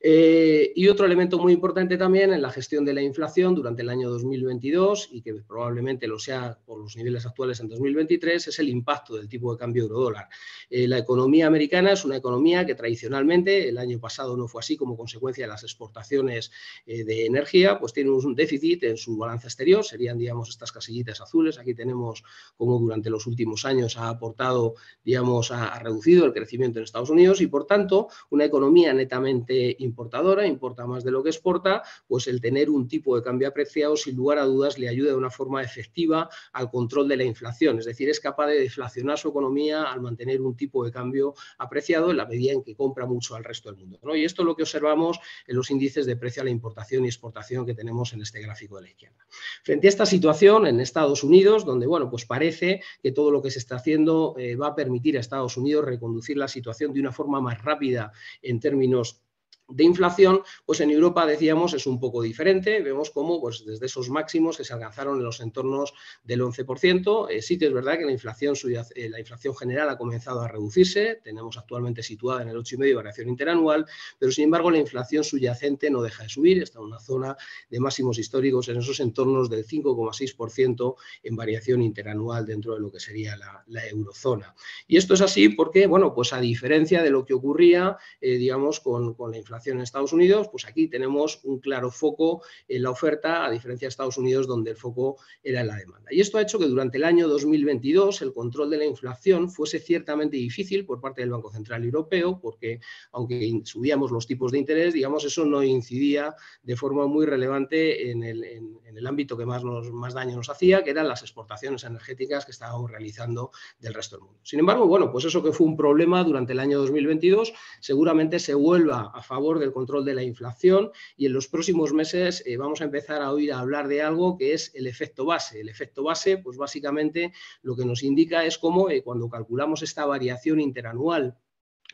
Eh, y otro elemento muy importante también en la gestión de la inflación durante el año 2022 y que probablemente lo sea por los niveles actuales en 2023 es el impacto del tipo de cambio euro-dólar. Eh, la economía americana es una economía que tradicionalmente, el año pasado no fue así como consecuencia de las exportaciones eh, de energía, pues tiene un déficit en su balanza exterior, serían digamos estas casillitas azules, aquí tenemos como durante los últimos años ha aportado digamos, ha, reducido el crecimiento en Estados Unidos y, por tanto, una economía netamente importadora, importa más de lo que exporta, pues el tener un tipo de cambio apreciado, sin lugar a dudas, le ayuda de una forma efectiva al control de la inflación. Es decir, es capaz de deflacionar su economía al mantener un tipo de cambio apreciado en la medida en que compra mucho al resto del mundo. Y esto es lo que observamos en los índices de precio a la importación y exportación que tenemos en este gráfico de la izquierda. Frente a esta situación, en Estados Unidos, donde, bueno, pues parece que todo lo que se está haciendo eh, va a permitir permitir a Estados Unidos reconducir la situación de una forma más rápida en términos de inflación, pues en Europa, decíamos, es un poco diferente. Vemos cómo pues, desde esos máximos que se alcanzaron en los entornos del 11%, eh, sí que es verdad que la inflación, eh, la inflación general ha comenzado a reducirse, tenemos actualmente situada en el 8,5 variación interanual, pero sin embargo la inflación subyacente no deja de subir, está en una zona de máximos históricos en esos entornos del 5,6% en variación interanual dentro de lo que sería la, eurozona. Y esto es así porque, bueno, pues a diferencia de lo que ocurría, eh, digamos, con, con la inflación en Estados Unidos, pues aquí tenemos un claro foco en la oferta, a diferencia de Estados Unidos, donde el foco era en la demanda. Y esto ha hecho que durante el año 2022 el control de la inflación fuese ciertamente difícil por parte del Banco Central Europeo, porque aunque subíamos los tipos de interés, digamos, eso no incidía de forma muy relevante en el, ámbito que más, nos, más daño nos hacía, que eran las exportaciones energéticas que estábamos realizando del resto del mundo. Sin embargo, bueno, pues eso que fue un problema durante el año 2022, seguramente se vuelva a favor del control de la inflación y en los próximos meses eh, vamos a empezar a oír hablar de algo que es el efecto base. El efecto base, pues básicamente lo que nos indica es cómo eh, cuando calculamos esta variación interanual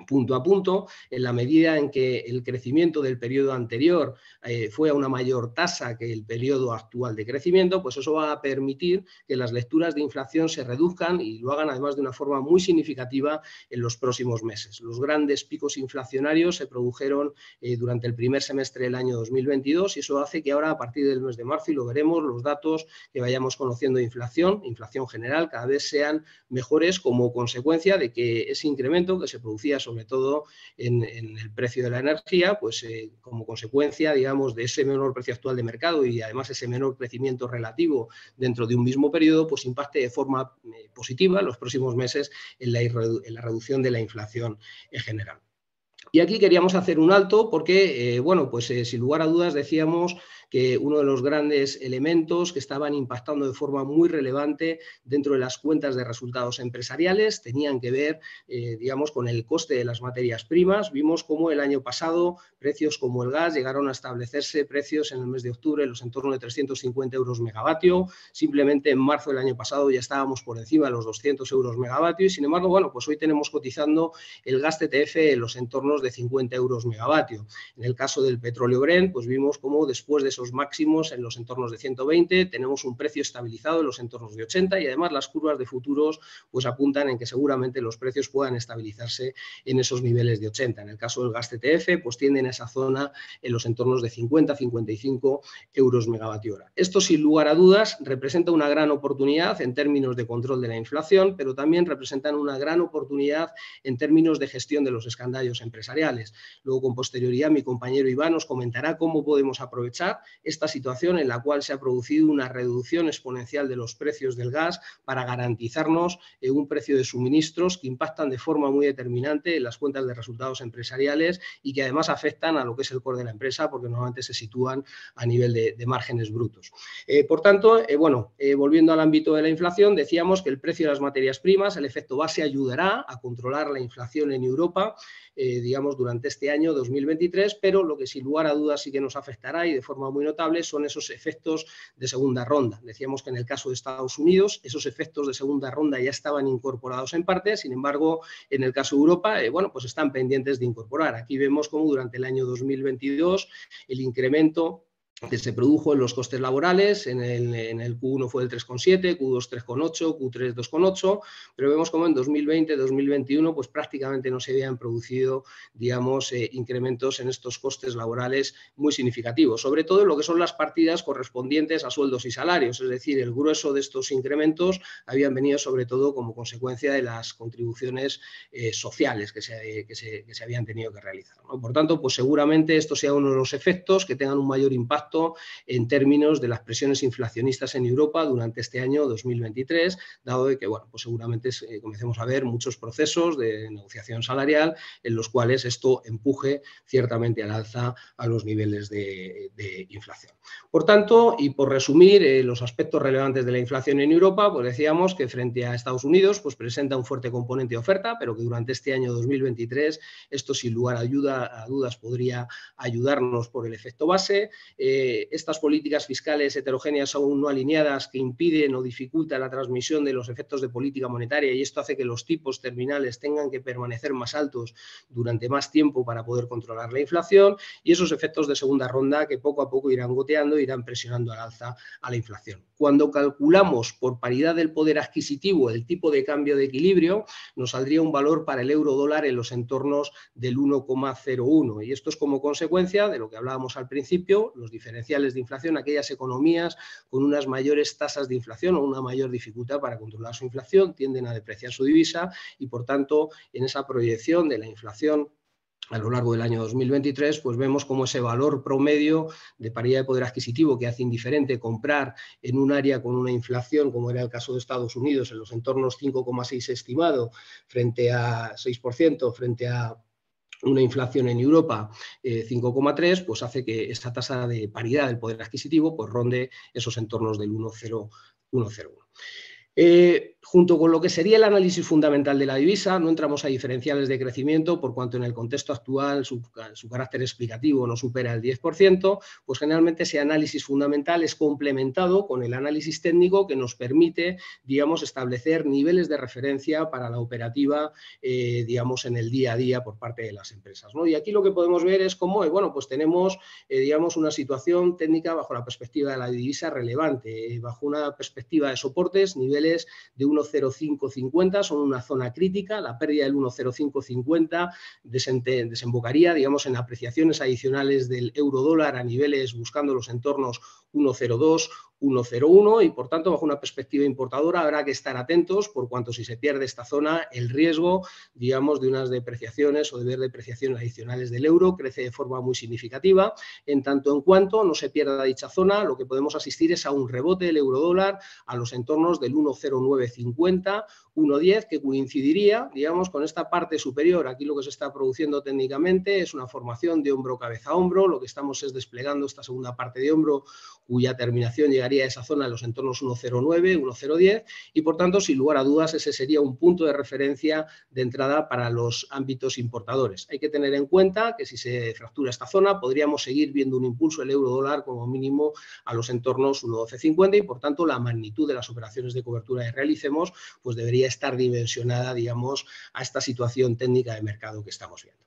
punto a punto, en la medida en que el crecimiento del periodo anterior eh, fue a una mayor tasa que el periodo actual de crecimiento, pues eso va a permitir que las lecturas de inflación se reduzcan y lo hagan además de una forma muy significativa en los próximos meses. Los grandes picos inflacionarios se produjeron eh, durante el primer semestre del año 2022 y eso hace que ahora a partir del mes de marzo, y lo veremos, los datos que vayamos conociendo de inflación, inflación general, cada vez sean mejores como consecuencia de que ese incremento que se producía sobre todo en, el precio de la energía, pues eh, como consecuencia, digamos, de ese menor precio actual de mercado y además ese menor crecimiento relativo dentro de un mismo periodo, pues impacte de forma eh, positiva los próximos meses en la, reducción de la inflación en general. Y aquí queríamos hacer un alto porque, bueno, pues sin lugar a dudas decíamos que uno de los grandes elementos que estaban impactando de forma muy relevante dentro de las cuentas de resultados empresariales tenían que ver, eh, digamos, con el coste de las materias primas. Vimos cómo el año pasado precios como el gas llegaron a establecerse precios en el mes de octubre en los entornos de 350 euros megavatio. Simplemente en marzo del año pasado ya estábamos por encima de los 200 euros megavatio y sin embargo, bueno, pues hoy tenemos cotizando el gas TTF en los entornos de 50 euros megavatio. En el caso del petróleo Brent, pues vimos cómo después de esos máximos en los entornos de 120, tenemos un precio estabilizado en los entornos de 80 y además las curvas de futuros pues apuntan en que seguramente los precios puedan estabilizarse en esos niveles de 80. En el caso del gas TTF, pues tienden a esa zona en los entornos de 50-55 euros megavatio hora. Esto sin lugar a dudas representa una gran oportunidad en términos de control de la inflación, pero también representan una gran oportunidad en términos de gestión de los escandallos empresariales. Luego, con posterioridad, mi compañero Iván nos comentará cómo podemos aprovechar esta situación en la cual se ha producido una reducción exponencial de los precios del gas para garantizarnos eh, un precio de suministros que impactan de forma muy determinante en las cuentas de resultados empresariales y que además afectan a lo que es el core de la empresa porque normalmente se sitúan a nivel de, márgenes brutos. Eh, por tanto, eh, bueno, volviendo al ámbito de la inflación, decíamos que el precio de las materias primas, el efecto base ayudará a controlar la inflación en Europa digamos, durante este año 2023, pero lo que sin lugar a dudas sí que nos afectará y de forma muy notable son esos efectos de segunda ronda. Decíamos que en el caso de Estados Unidos, esos efectos de segunda ronda ya estaban incorporados en parte, sin embargo, en el caso de Europa, eh, bueno, pues están pendientes de incorporar. Aquí vemos cómo durante el año 2022 el incremento que se produjo en los costes laborales, en el, en el Q1 fue el 3,7, Q2 3,8, Q3 2,8, pero vemos como en 2020, 2021, pues prácticamente no se habían producido, digamos, eh, incrementos en estos costes laborales muy significativos, sobre todo en lo que son las partidas correspondientes a sueldos y salarios, es decir, el grueso de estos incrementos habían venido sobre todo como consecuencia de las contribuciones eh, sociales que se, que, se, que se, habían tenido que realizar. Por tanto, pues seguramente esto sea uno de los efectos que tengan un mayor impacto en términos de las presiones inflacionistas en Europa durante este año 2023, dado de que, bueno, pues seguramente eh, comencemos a ver muchos procesos de negociación salarial en los cuales esto empuje ciertamente al alza a los niveles de, inflación. Por tanto, y por resumir eh, los aspectos relevantes de la inflación en Europa, pues decíamos que frente a Estados Unidos pues presenta un fuerte componente de oferta, pero que durante este año 2023 esto sin lugar a, ayuda, a dudas podría ayudarnos por el efecto base. Eh, estas políticas fiscales heterogéneas aún no alineadas que impiden o dificultan la transmisión de los efectos de política monetaria y esto hace que los tipos terminales tengan que permanecer más altos durante más tiempo para poder controlar la inflación y esos efectos de segunda ronda que poco a poco irán goteando, irán presionando al alza a la inflación. Cuando calculamos por paridad del poder adquisitivo el tipo de cambio de equilibrio, nos saldría un valor para el euro dólar en los entornos del 1,01 y esto es como consecuencia de lo que hablábamos al principio, los diferenciales de inflación, aquellas economías con unas mayores tasas de inflación o una mayor dificultad para controlar su inflación tienden a depreciar su divisa y por tanto en esa proyección de la inflación a lo largo del año 2023, pues vemos como ese valor promedio de paridad de poder adquisitivo que hace indiferente comprar en un área con una inflación, como era el caso de Estados Unidos, en los entornos 5,6 estimado, frente a 6%, frente a una inflación en Europa 5,3, eh, pues hace que esta tasa de paridad del poder adquisitivo pues ronde esos entornos del 1,01. Eh, junto con lo que sería el análisis fundamental de la divisa, no entramos a diferenciales de crecimiento por cuanto en el contexto actual su, carácter explicativo no supera el 10%, pues generalmente ese análisis fundamental es complementado con el análisis técnico que nos permite, digamos, establecer niveles de referencia para la operativa, eh, digamos, en el día a día por parte de las empresas. ¿no? Y aquí lo que podemos ver es cómo, eh, bueno, pues tenemos, digamos, una situación técnica bajo la perspectiva de la divisa relevante, bajo una perspectiva de soportes, niveles de 1,0550 son una zona crítica, la pérdida del 1,0550 desembocaría, digamos, en apreciaciones adicionales del euro dólar a niveles buscando los entornos 1,02, 1,01 y por tanto bajo una perspectiva importadora habrá que estar atentos por cuanto si se pierde esta zona el riesgo digamos de unas depreciaciones o de ver depreciaciones adicionales del euro crece de forma muy significativa. En tanto en cuanto no se pierda dicha zona lo que podemos asistir es a un rebote del euro dólar a los entornos del 1,0950 1,10 que coincidiría digamos con esta parte superior. Aquí lo que se está produciendo técnicamente es una formación de hombro cabeza hombro. Lo que estamos es desplegando esta segunda parte de hombro cuya terminación llegaría a esa zona en los entornos 1,09, 1,010 y por tanto, sin lugar a dudas, ese sería un punto de referencia de entrada para los ámbitos importadores. Hay que tener en cuenta que si se fractura esta zona, podríamos seguir viendo un impulso del euro dólar como mínimo a los entornos 1,1250 y por tanto la magnitud de las operaciones de cobertura que realicemos pues debería estar dimensionada, digamos, a esta situación técnica de mercado que estamos viendo.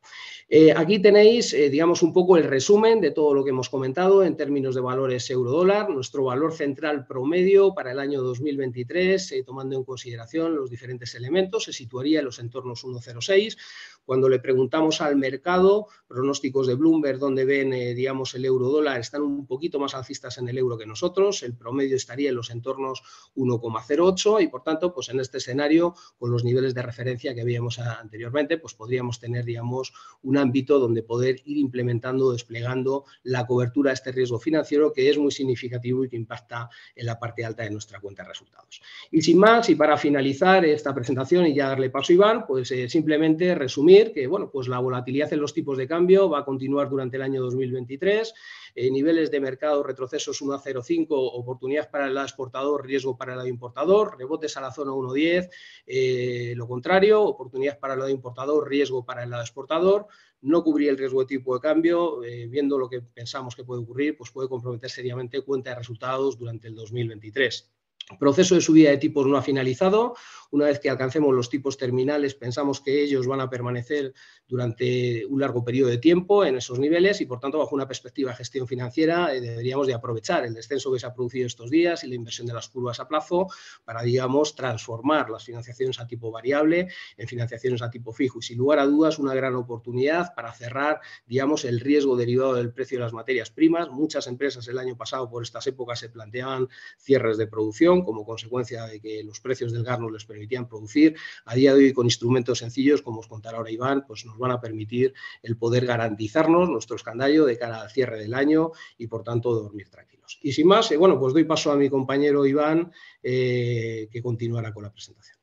Eh, aquí tenéis, eh, digamos, un poco el resumen de todo lo que hemos comentado en términos de valores euro dólar, nuestro valor central promedio para el año 2023, eh, tomando en consideración los diferentes elementos, se situaría en los entornos 1,06. Cuando le preguntamos al mercado, pronósticos de Bloomberg, donde ven, eh, digamos, el euro dólar, están un poquito más alcistas en el euro que nosotros, el promedio estaría en los entornos 1,08 y, por tanto, pues en este escenario, con los niveles de referencia que habíamos anteriormente, pues podríamos tener, digamos, un ámbito donde poder ir implementando, desplegando la cobertura a este riesgo financiero que es muy significativo y que impacta en la parte alta de nuestra cuenta de resultados. Y sin más, y para finalizar esta presentación y ya darle paso a Iván, pues eh, simplemente resumir que bueno, pues la volatilidad en los tipos de cambio va a continuar durante el año 2023 eh, niveles de mercado retrocesos 1,05, oportunidades para el lado exportador, riesgo para el lado importador, rebotes a la zona 1,10, eh, lo contrario, oportunidades para el lado importador, riesgo para el lado exportador, no cubrir el riesgo de tipo de cambio, eh, viendo lo que pensamos que puede ocurrir, pues puede comprometer seriamente cuenta de resultados durante el 2023. Proceso de subida de tipos no ha finalizado. Una vez que alcancemos los tipos terminales, pensamos que ellos van a permanecer durante un largo periodo de tiempo en esos niveles y, por tanto, bajo una perspectiva de gestión financiera, eh, deberíamos de aprovechar el descenso que se ha producido estos días y la inversión de las curvas a plazo para, digamos, transformar las financiaciones a tipo variable en financiaciones a tipo fijo. Y, sin lugar a dudas, una gran oportunidad para cerrar, digamos, el riesgo derivado del precio de las materias primas. Muchas empresas el año pasado, por estas épocas, se planteaban cierres de producción como consecuencia de que los precios del gas no les permitían producir. A día de hoy, con instrumentos sencillos, como os contará ahora Iván, pues nos van a permitir el poder garantizarnos nuestro escandallo de cara al cierre del año y, por tanto, dormir tranquilos. Y sin más, eh, bueno, pues doy paso a mi compañero Iván, eh, que continuará con la presentación.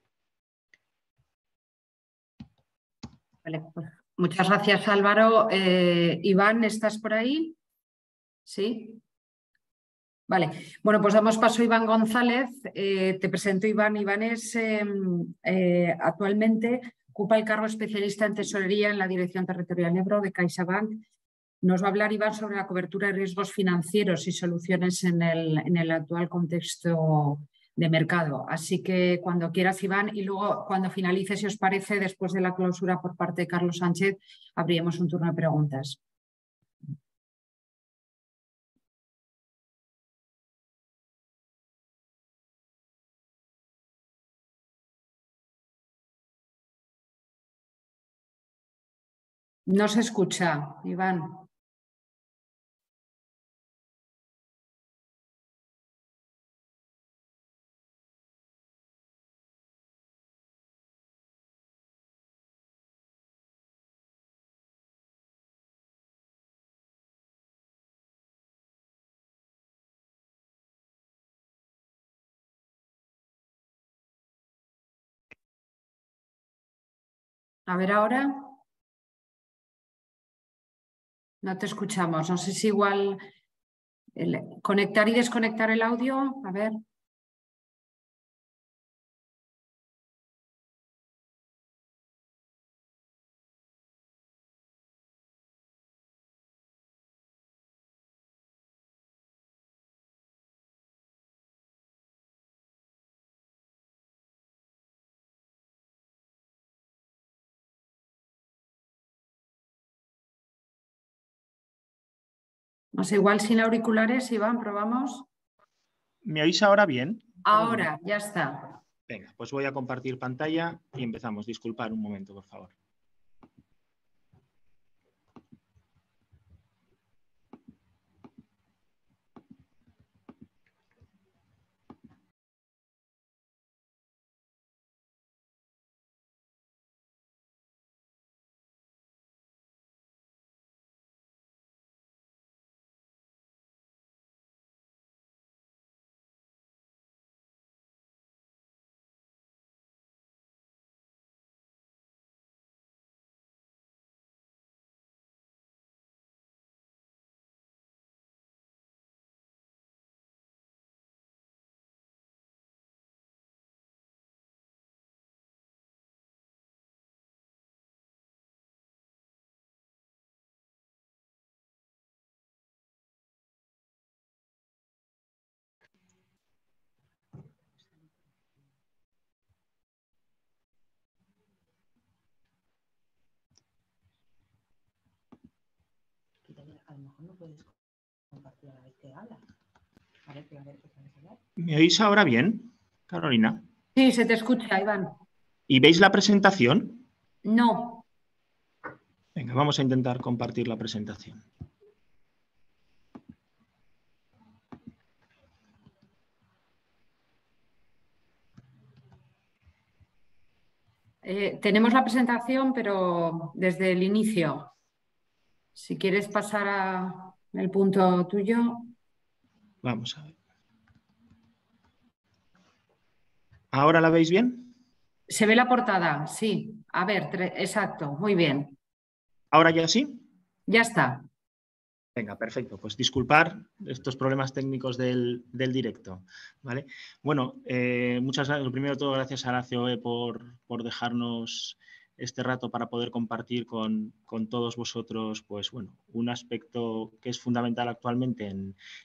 Vale, pues, muchas gracias, Álvaro. Eh, Iván, ¿estás por ahí? Sí. Vale, bueno, pues damos paso a Iván González. Eh, te presento Iván. Iván es em, eh, actualmente ocupa el cargo especialista en tesorería en la Dirección Territorial Ebro de CaixaBank. Nos va a hablar Iván sobre la cobertura de riesgos financieros y soluciones en el, en el actual contexto de mercado. Así que cuando quieras, Iván, y luego cuando finalice, si os parece, después de la clausura por parte de Carlos Sánchez, abriremos un turno de preguntas. No se escucha, Iván. A ver ahora. No te escuchamos. No sé si igual conectar y desconectar el audio. A ver. No sé, igual sin auriculares, Iván, probamos. ¿Me oís ahora bien? Ahora, ya está. Venga, pues voy a compartir pantalla y empezamos. Disculpar un momento, por favor. ¿Me oís ahora bien, Carolina? Sí, se te escucha, Iván. ¿Y veis la presentación? No. Venga, vamos a intentar compartir la presentación. Eh, tenemos la presentación, pero desde el inicio. Si quieres pasar al punto tuyo. Vamos a ver. ¿Ahora la veis bien? Se ve la portada, sí. A ver, exacto, muy bien. ¿Ahora ya sí? Ya está. Venga, perfecto. Pues disculpar estos problemas técnicos del, directo. ¿vale? Bueno, eh, muchas gracias. Lo primero de todo, gracias a la COE por, por dejarnos este rato para poder compartir con, todos vosotros, pues bueno, un aspecto que es fundamental actualmente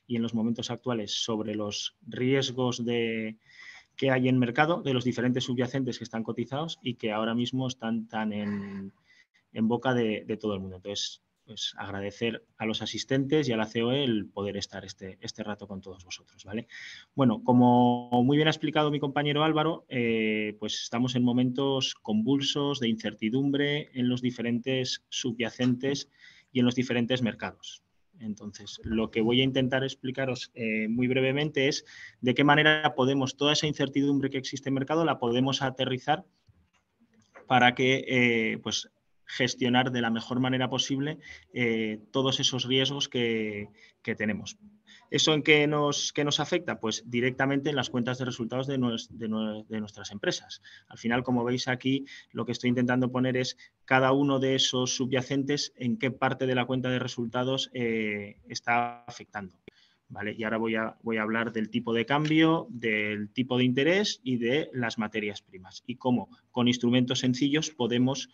y en los momentos actuales sobre los riesgos de, que hay en mercado de los diferentes subyacentes que están cotizados y que ahora mismo están tan en, boca de, de, todo el mundo. Entonces, pues, agradecer a los asistentes y a la COE el poder estar este, este rato con todos vosotros. ¿vale? Bueno, como muy bien ha explicado mi compañero Álvaro, eh, pues estamos en momentos convulsos de incertidumbre en los diferentes subyacentes y en los diferentes mercados. Entonces, lo que voy a intentar explicaros eh, muy brevemente es de qué manera podemos, toda esa incertidumbre que existe en el mercado, la podemos aterrizar para que eh, pues, gestionar de la mejor manera posible eh, todos esos riesgos que, tenemos. ¿Eso en qué nos, nos, afecta? Pues directamente en las cuentas de resultados de, nuestras empresas. Al final, como veis aquí, lo que estoy intentando poner es cada uno de esos subyacentes en qué parte de la cuenta de resultados eh, está afectando. ¿Vale? Y ahora voy a, voy a hablar del tipo de cambio, del tipo de interés y de las materias primas y cómo con instrumentos sencillos podemos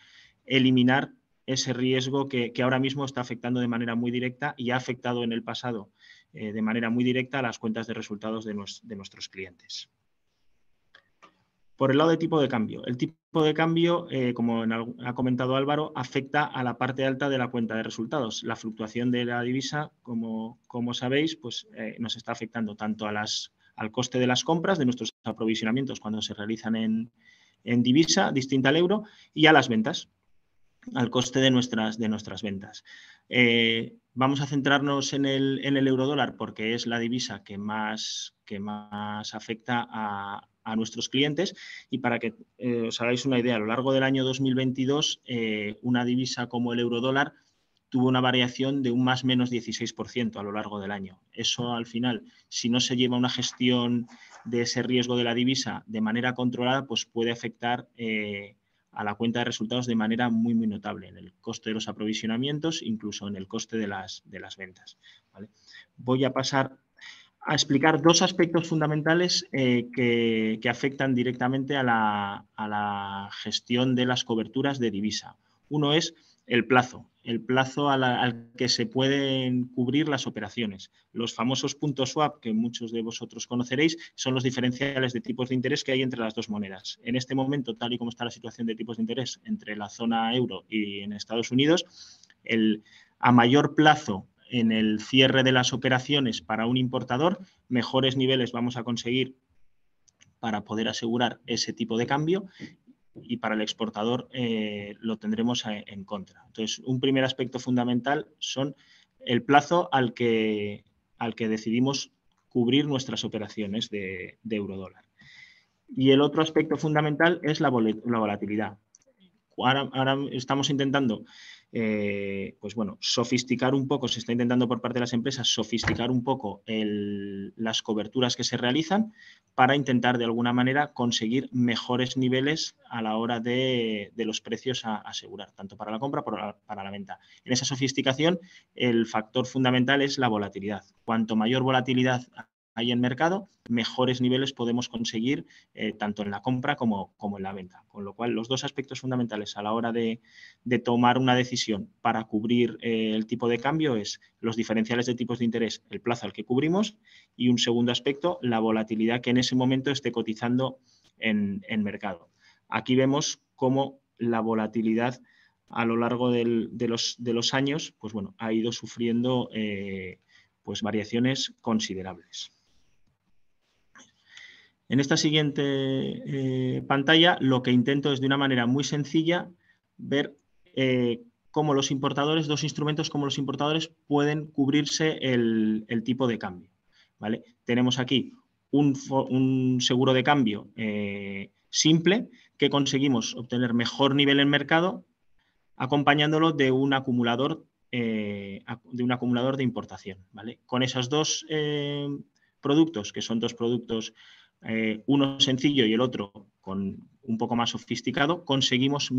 eliminar ese riesgo que, ahora mismo está afectando de manera muy directa y ha afectado en el pasado eh, de manera muy directa a las cuentas de resultados de, nuestros clientes. Por el lado de tipo de cambio. El tipo de cambio, eh, como ha comentado Álvaro, afecta a la parte alta de la cuenta de resultados. La fluctuación de la divisa, como, sabéis, pues, eh, nos está afectando tanto al coste de las compras, de nuestros aprovisionamientos cuando se realizan en divisa distinta al euro, y a las ventas al coste de nuestras, de nuestras ventas. Eh, vamos a centrarnos en el, en el eurodólar porque es la divisa que más, que más afecta a, nuestros clientes y para que eh, os hagáis una idea, a lo largo del año 2022 eh, una divisa como el eurodólar tuvo una variación de un más menos 16% a lo largo del año. Eso al final, si no se lleva una gestión de ese riesgo de la divisa de manera controlada, pues puede afectar a la cuenta de resultados de manera muy, muy notable en el coste de los aprovisionamientos, incluso en el coste de las, de las ventas. Voy a pasar a explicar dos aspectos fundamentales eh, que, afectan directamente a la, a la, gestión de las coberturas de divisa. Uno es el plazo, el plazo al que se pueden cubrir las operaciones. Los famosos puntos swap, que muchos de vosotros conoceréis, son los diferenciales de tipos de interés que hay entre las dos monedas. En este momento, tal y como está la situación de tipos de interés entre la zona euro y en Estados Unidos, el, a mayor plazo en el cierre de las operaciones para un importador, mejores niveles vamos a conseguir para poder asegurar ese tipo de cambio y para el exportador eh, lo tendremos en contra. Entonces, un primer aspecto fundamental son el plazo al que, al que decidimos cubrir nuestras operaciones de, eurodólar. Y el otro aspecto fundamental es la, volatilidad. Ahora, estamos intentando eh, pues bueno, sofisticar un poco, se está intentando por parte de las empresas sofisticar un poco las coberturas que se realizan para intentar de alguna manera conseguir mejores niveles a la hora de, los precios a, asegurar, tanto para la compra como para la venta. En esa sofisticación, el factor fundamental es la volatilidad. Cuanto mayor volatilidad hay en mercado, mejores niveles podemos conseguir eh, tanto en la compra como, en la venta. Con lo cual, los dos aspectos fundamentales a la hora de, tomar una decisión para cubrir eh, el tipo de cambio es los diferenciales de tipos de interés, el plazo al que cubrimos y un segundo aspecto, la volatilidad que en ese momento esté cotizando en, en mercado. Aquí vemos cómo la volatilidad a lo largo de, los, años, pues bueno, ha ido sufriendo eh, pues variaciones considerables. En esta siguiente eh, pantalla lo que intento es de una manera muy sencilla ver eh, cómo los importadores, dos instrumentos como los importadores pueden cubrirse el, tipo de cambio. ¿vale? Tenemos aquí un, seguro de cambio eh, simple que conseguimos obtener mejor nivel en mercado acompañándolo de un acumulador, de, un acumulador de importación. ¿vale? Con esos dos productos, que son dos productos eh, uno sencillo y el otro con un poco más sofisticado, conseguimos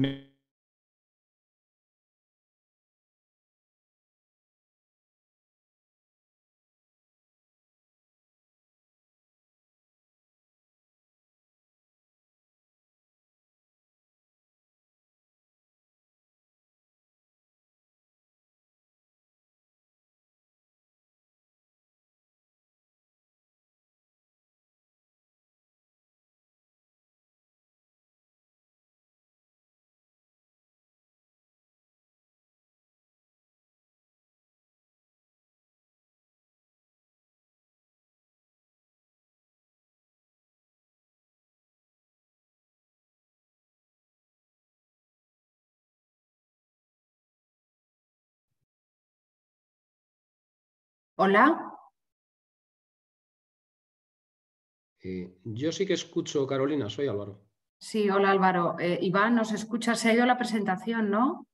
Hola. Eh, yo sí que escucho, Carolina, soy Álvaro. Sí, hola Álvaro. Eh, Iván, ¿nos escucha? Se ha ido la presentación, ¿no?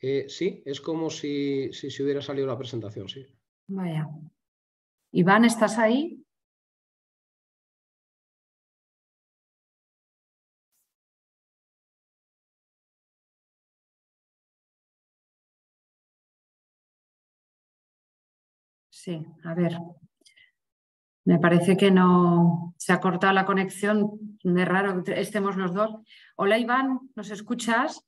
Eh, sí, es como si, si se hubiera salido la presentación, sí. Vaya. Iván, ¿estás ahí? Sí, a ver. Me parece que no se ha cortado la conexión. Es raro que estemos los dos. Hola Iván, ¿nos escuchas?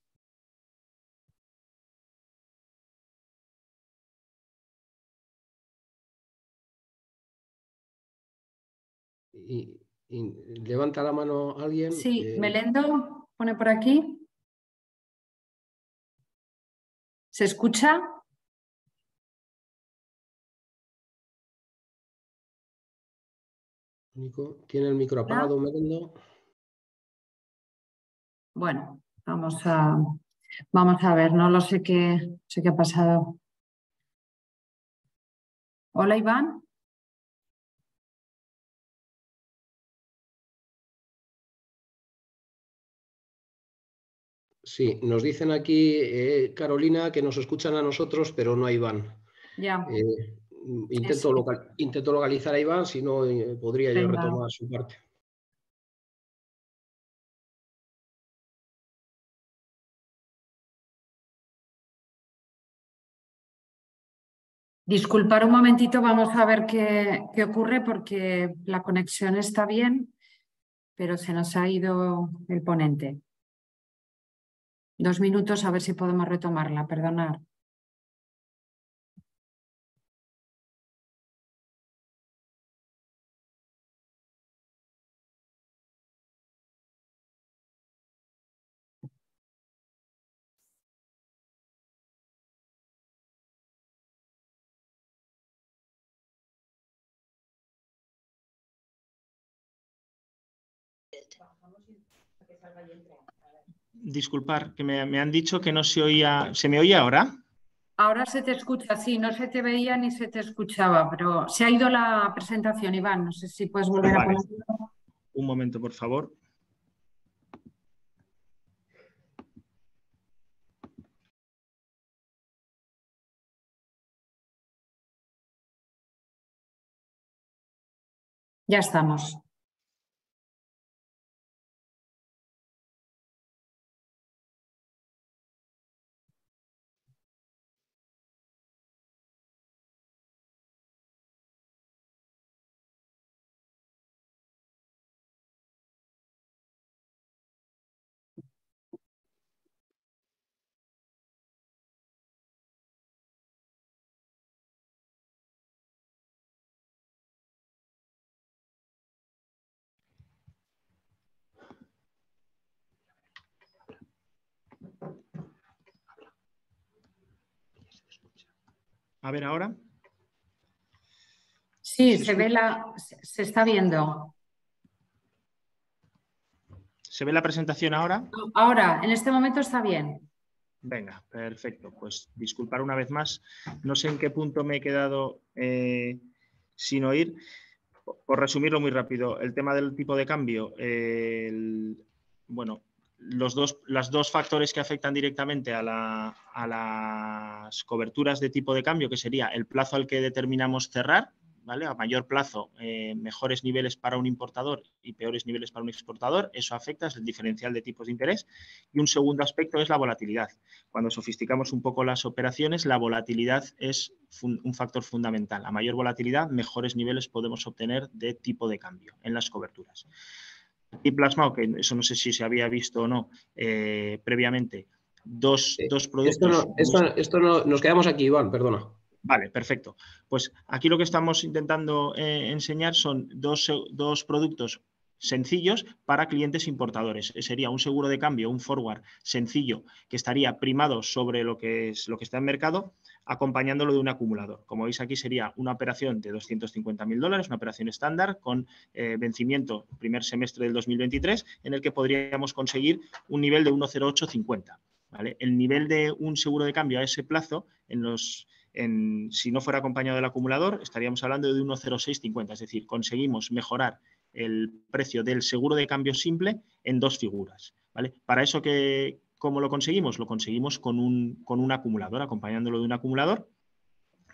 Y, levanta la mano alguien. Sí, eh, Melendo pone por aquí. ¿Se escucha? ¿Tiene el micro apagado, Melendo? Bueno, vamos a, vamos a ver, no lo sé qué, sé qué ha pasado. Hola, Iván. Sí, nos dicen aquí, eh, Carolina, que nos escuchan a nosotros, pero no a Iván. Ya. Eh, Intento, intento localizar a Iván, si no eh, podría yo retomar su parte. Disculpar un momentito, vamos a ver qué, qué, ocurre porque la conexión está bien, pero se nos ha ido el ponente. Dos minutos a ver si podemos retomarla, perdonar. Disculpar, que me, han dicho que no se oía. ¿Se me oía ahora? Ahora se te escucha, sí, no se te veía ni se te escuchaba, pero se ha ido la presentación, Iván. No sé si puedes volver a ponerlo. Un momento, por favor. Ya estamos. A ver ahora. Sí, se, ve la, se está viendo. ¿Se ve la presentación ahora? Ahora, en este momento está bien. Venga, perfecto. Pues disculpar una vez más. No sé en qué punto me he quedado eh, sin oír. Por resumirlo muy rápido, el tema del tipo de cambio. bueno, los dos, dos factores que afectan directamente a, las coberturas de tipo de cambio, que sería el plazo al que determinamos cerrar, a mayor plazo, eh, mejores niveles para un importador y peores niveles para un exportador, eso afecta, es el diferencial de tipos de interés. Y un segundo aspecto es la volatilidad. Cuando sofisticamos un poco las operaciones, la volatilidad es un factor fundamental. A mayor volatilidad, mejores niveles podemos obtener de tipo de cambio en las coberturas. Y plasmado, que eso no sé si se había visto o no eh, previamente, dos, productos. Esto, no, nos quedamos aquí, Iván, perdona. Vale, perfecto. Pues aquí lo que estamos intentando eh, enseñar son dos, productos sencillos para clientes importadores. Sería un seguro de cambio, un forward sencillo que estaría primado sobre lo que, es, lo que está en mercado, acompañándolo de un acumulador. Como veis aquí sería una operación de 250.000 dólares, una operación estándar con eh, vencimiento primer semestre del 2023, en el que podríamos conseguir un nivel de 1,0850. ¿vale? El nivel de un seguro de cambio a ese plazo en los si no fuera acompañado del acumulador, estaríamos hablando de 1,0650, es decir, conseguimos mejorar el precio del seguro de cambio simple en dos figuras. ¿vale? Para eso, que, ¿cómo lo conseguimos? Lo conseguimos con un, con un acumulador, acompañándolo de un acumulador,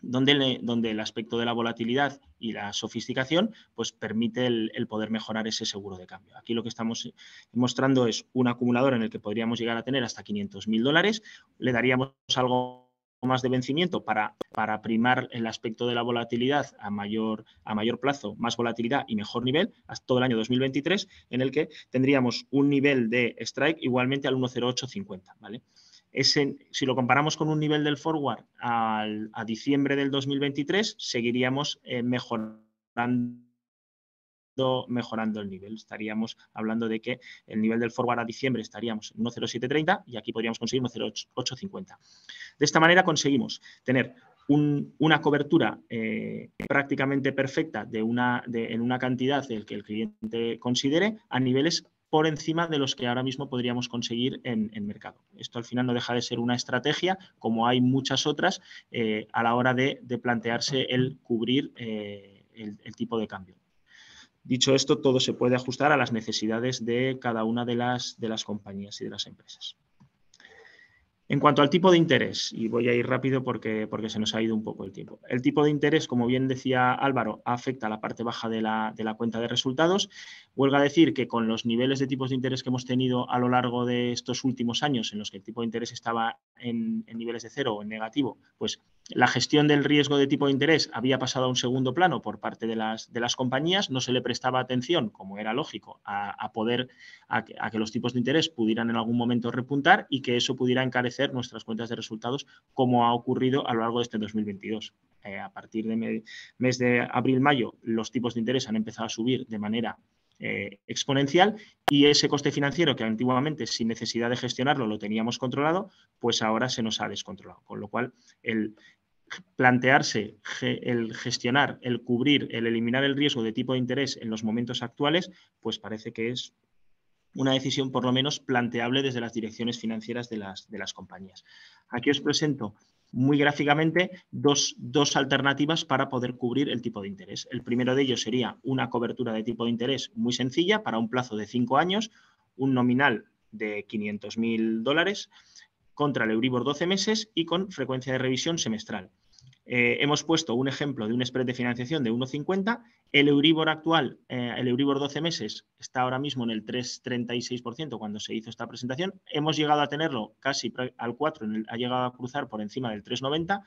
donde, donde, el aspecto de la volatilidad y la sofisticación pues permite el, el, poder mejorar ese seguro de cambio. Aquí lo que estamos mostrando es un acumulador en el que podríamos llegar a tener hasta 500.000 dólares, le daríamos algo más de vencimiento para, para primar el aspecto de la volatilidad a mayor, a mayor plazo, más volatilidad y mejor nivel, hasta todo el año 2023, en el que tendríamos un nivel de strike igualmente al 10850. ¿vale? Ese, si lo comparamos con un nivel del forward al, a diciembre del 2023, seguiríamos eh, mejorando mejorando el nivel. Estaríamos hablando de que el nivel del forward a diciembre estaríamos en 1.0730 y aquí podríamos conseguir 1.0850. De esta manera conseguimos tener una cobertura eh, prácticamente perfecta de una, en una cantidad del que el cliente considere a niveles por encima de los que ahora mismo podríamos conseguir en, mercado. Esto al final no deja de ser una estrategia, como hay muchas otras, eh, a la hora de, plantearse el cubrir eh, el tipo de cambio. Dicho esto, todo se puede ajustar a las necesidades de cada una de las, de las compañías y de las empresas. En cuanto al tipo de interés, y voy a ir rápido porque, porque se nos ha ido un poco el tiempo. El tipo de interés, como bien decía Álvaro, afecta a la parte baja de la, de la cuenta de resultados. Huelga decir que con los niveles de tipos de interés que hemos tenido a lo largo de estos últimos años, en los que el tipo de interés estaba en, en niveles de cero o en negativo, pues la gestión del riesgo de tipo de interés había pasado a un segundo plano por parte de las, de las compañías, no se le prestaba atención, como era lógico, a, poder, a que, los tipos de interés pudieran en algún momento repuntar y que eso pudiera encarecer nuestras cuentas de resultados, como ha ocurrido a lo largo de este 2022. Eh, a partir del mes de abril-mayo, los tipos de interés han empezado a subir de manera eh, exponencial y ese coste financiero que antiguamente sin necesidad de gestionarlo lo teníamos controlado, pues ahora se nos ha descontrolado. Con lo cual, el plantearse el gestionar, el cubrir, el eliminar el riesgo de tipo de interés en los momentos actuales, pues parece que es una decisión por lo menos planteable desde las direcciones financieras de las, de las compañías. Aquí os presento muy gráficamente dos, alternativas para poder cubrir el tipo de interés. El primero de ellos sería una cobertura de tipo de interés muy sencilla para un plazo de cinco años, un nominal de 500.000 dólares contra el Euribor 12 meses y con frecuencia de revisión semestral. Eh, hemos puesto un ejemplo de un spread de financiación de 1,50. El Euribor actual, eh, el Euribor 12 meses, está ahora mismo en el 3,36% cuando se hizo esta presentación. Hemos llegado a tenerlo casi al 4, ha llegado a cruzar por encima del 3,90.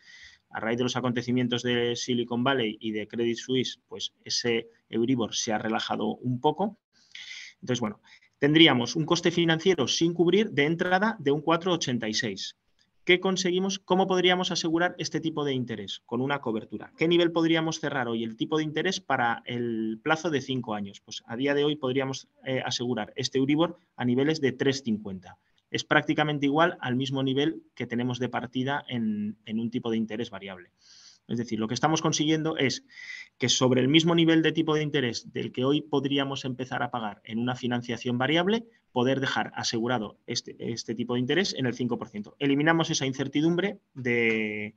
A raíz de los acontecimientos de Silicon Valley y de Credit Suisse, pues ese Euribor se ha relajado un poco. Entonces, bueno, tendríamos un coste financiero sin cubrir de entrada de un 4,86 ¿Qué conseguimos? ¿Cómo podríamos asegurar este tipo de interés con una cobertura? ¿Qué nivel podríamos cerrar hoy el tipo de interés para el plazo de cinco años? Pues a día de hoy podríamos eh, asegurar este Euribor a niveles de 3,50. Es prácticamente igual al mismo nivel que tenemos de partida en, un tipo de interés variable. Es decir, lo que estamos consiguiendo es que sobre el mismo nivel de tipo de interés del que hoy podríamos empezar a pagar en una financiación variable, poder dejar asegurado este, este tipo de interés en el 5%. Eliminamos esa incertidumbre de,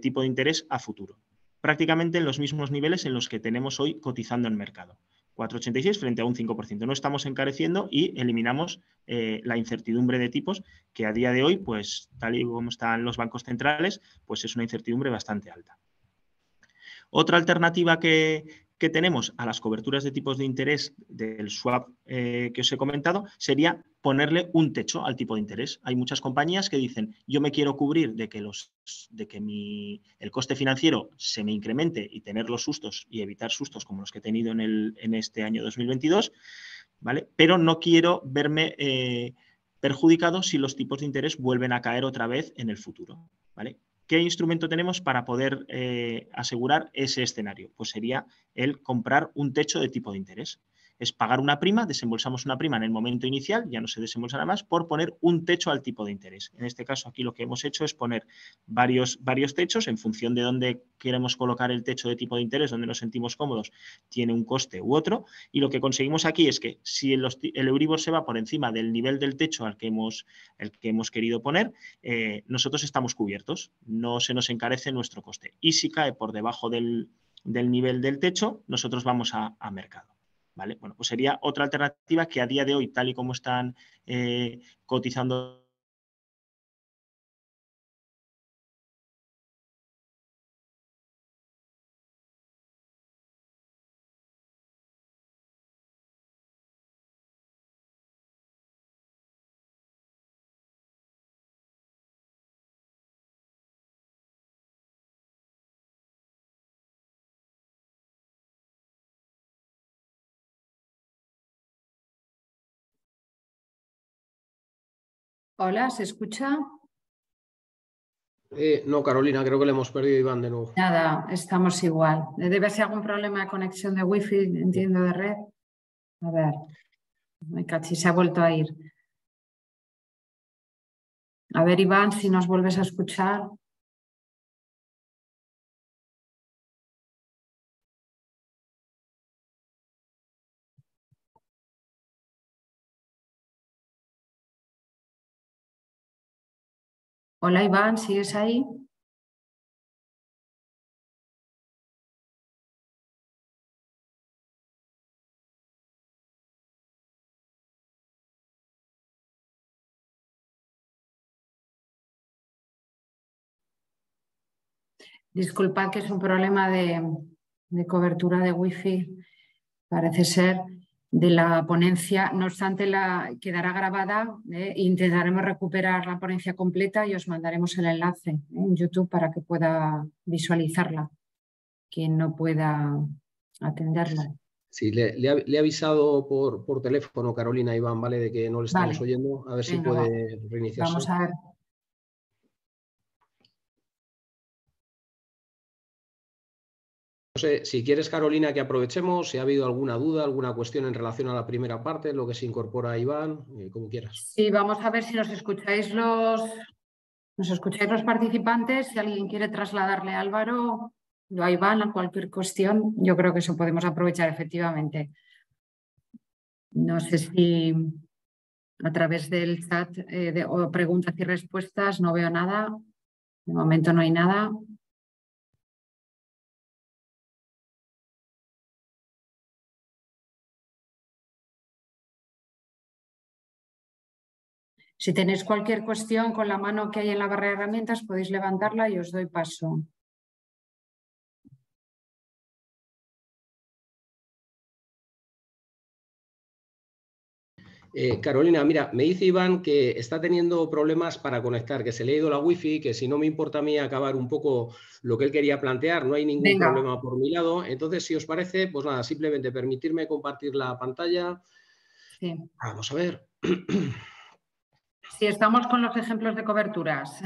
tipo de interés a futuro, prácticamente en los mismos niveles en los que tenemos hoy cotizando en mercado. 4,86 frente a un 5%. No estamos encareciendo y eliminamos eh, la incertidumbre de tipos que a día de hoy, pues tal y como están los bancos centrales, pues es una incertidumbre bastante alta. Otra alternativa que, tenemos a las coberturas de tipos de interés del swap eh, que os he comentado sería ponerle un techo al tipo de interés. Hay muchas compañías que dicen, yo me quiero cubrir de que, los, de que mi, el coste financiero se me incremente y tener los sustos y evitar sustos como los que he tenido en, el, en este año 2022, ¿vale? pero no quiero verme eh, perjudicado si los tipos de interés vuelven a caer otra vez en el futuro. ¿vale? ¿Qué instrumento tenemos para poder eh, asegurar ese escenario? Pues sería el comprar un techo de tipo de interés es pagar una prima, desembolsamos una prima en el momento inicial, ya no se desembolsará más, por poner un techo al tipo de interés. En este caso, aquí lo que hemos hecho es poner varios, varios techos en función de dónde queremos colocar el techo de tipo de interés, donde nos sentimos cómodos, tiene un coste u otro. Y lo que conseguimos aquí es que si el, Euribor se va por encima del nivel del techo al que hemos, el que hemos querido poner, eh, nosotros estamos cubiertos, no se nos encarece nuestro coste. Y si cae por debajo del, nivel del techo, nosotros vamos a mercado. Bueno, pues sería otra alternativa que a día de hoy, tal y como están eh, cotizando Hola, ¿se escucha? Eh, no, Carolina, creo que le hemos perdido Iván de nuevo. Nada, estamos igual. Debe ser algún problema de conexión de wifi, entiendo, de red. A ver, me cachi, se ha vuelto a ir. A ver, Iván, si nos vuelves a escuchar. Hola Iván, ¿sigues ahí? Disculpad que es un problema de, de cobertura de wifi, parece ser de la ponencia. No obstante, la quedará grabada. ¿eh? intentaremos recuperar la ponencia completa y os mandaremos el enlace ¿eh? en YouTube para que pueda visualizarla quien no pueda atenderla. Sí, le, he avisado por, por, teléfono, Carolina Iván, ¿vale? De que no le estamos oyendo. A ver si puede reiniciarse. Vamos a ver. Si quieres, Carolina, que aprovechemos, si ha habido alguna duda, alguna cuestión en relación a la primera parte, lo que se incorpora Iván, eh, como quieras. Sí, vamos a ver si nos escucháis los, nos escucháis los participantes, si alguien quiere trasladarle a Álvaro o a Iván a cualquier cuestión, yo creo que eso podemos aprovechar efectivamente. No sé si a través del chat eh, de, o preguntas y respuestas no veo nada. De momento no hay nada. Si tenéis cualquier cuestión con la mano que hay en la barra de herramientas, podéis levantarla y os doy paso. Eh, Carolina, mira, me dice Iván que está teniendo problemas para conectar, que se le ha ido la wifi, que si no me importa a mí acabar un poco lo que él quería plantear, no hay ningún problema por mi lado. Entonces, si os parece, pues nada, simplemente permitirme compartir la pantalla. Sí. Vamos a ver. Si estamos con los ejemplos de coberturas.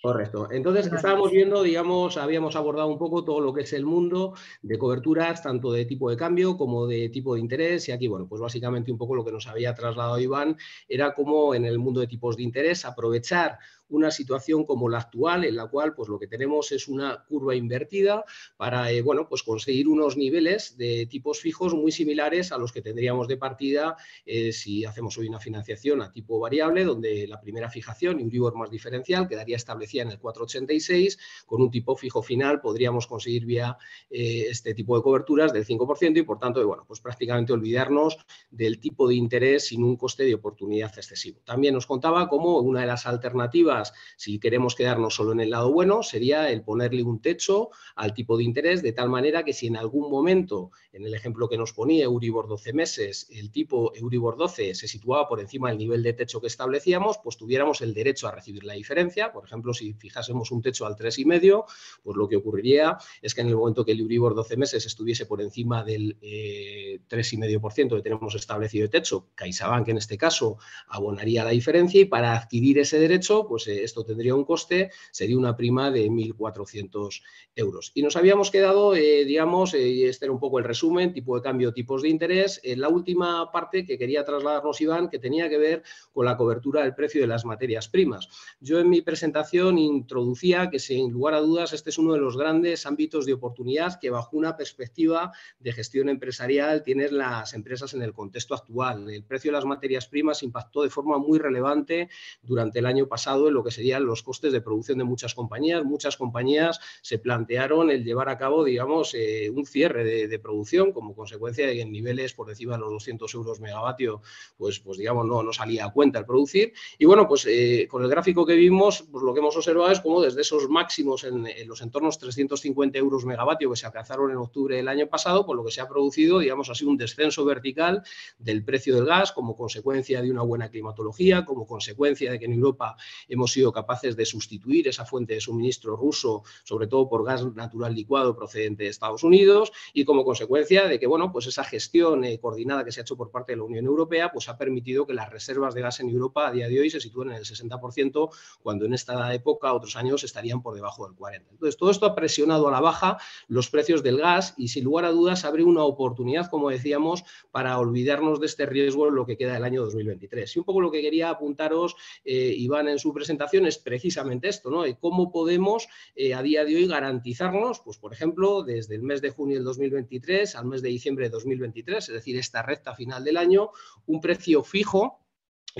Correcto. Entonces estábamos viendo, digamos, habíamos abordado un poco todo lo que es el mundo de coberturas, tanto de tipo de cambio como de tipo de interés. Y aquí, bueno, pues básicamente un poco lo que nos había trasladado Iván era cómo en el mundo de tipos de interés aprovechar una situación como la actual, en la cual pues, lo que tenemos es una curva invertida para eh, bueno, pues, conseguir unos niveles de tipos fijos muy similares a los que tendríamos de partida eh, si hacemos hoy una financiación a tipo variable, donde la primera fijación, Euribor más diferencial, quedaría establecida en el 4,86, con un tipo fijo final podríamos conseguir vía eh, este tipo de coberturas del 5% y por tanto, bueno, pues prácticamente olvidarnos del tipo de interés sin un coste de oportunidad excesivo. También nos contaba cómo una de las alternativas, si queremos quedarnos solo en el lado bueno, sería el ponerle un techo al tipo de interés de tal manera que si en algún momento, en el ejemplo que nos ponía Euribor 12 meses, el tipo Euribor 12 se situaba por encima del nivel de techo que establecíamos, pues tuviéramos el derecho a recibir la diferencia. Por ejemplo, si fijásemos un techo al 3,5, pues lo que ocurriría es que en el momento que el Euribor 12 meses estuviese por encima del eh, 3,5% que tenemos establecido de techo, CaixaBank en este caso abonaría la diferencia y para adquirir ese derecho, pues eh, esto tendría un coste, sería una prima de 1.400 euros. Y nos habíamos quedado, eh, digamos, eh, este era un poco el resumen, tipo de cambio, tipos de interés. En la última parte que quería trasladarnos, Iván, que tenía que ver con la cobertura del precio de las materias primas. Yo en mi presentación introducía que, sin lugar a dudas, este es uno de los grandes ámbitos de oportunidad que bajo una perspectiva de gestión empresarial tienen las empresas en el contexto actual. El precio de las materias primas impactó de forma muy relevante durante el año pasado en lo que serían los costes de producción de muchas compañías. Muchas compañías se plantearon el llevar a cabo, digamos, eh, un cierre de, producción como consecuencia de que en niveles por encima de los 200 euros megavatio, pues, pues digamos, no, no salía a cuenta el producir. Y bueno, pues eh, con el gráfico que vimos, pues lo que hemos observado es cómo desde esos máximos en, los entornos 350 euros megavatio que se alcanzaron en octubre del año pasado, pues lo que se ha producido, digamos, ha sido un descenso vertical del precio del gas como consecuencia de una buena climatología, como consecuencia de que en Europa hemos sido capaces de sustituir esa fuente de suministro ruso, sobre todo por gas natural licuado procedente de Estados Unidos, y como consecuencia de que, bueno, pues esa gestión eh, coordinada que se ha hecho por parte de la Unión Europea, pues ha permitido que las reservas de gas en Europa a día de hoy se sitúen en el 60%, cuando en esta época, otros años, estarían por debajo del 40%. Entonces, todo esto ha presionado a la baja los precios del gas y, sin lugar a dudas, abre una oportunidad, como decíamos, para olvidarnos de este riesgo en lo que queda del año 2023. Y un poco lo que quería apuntaros, eh, Iván, en su presentación es precisamente esto, ¿no? cómo podemos eh, a día de hoy garantizarnos, pues por ejemplo, desde el mes de junio del 2023 al mes de diciembre de 2023, es decir, esta recta final del año, un precio fijo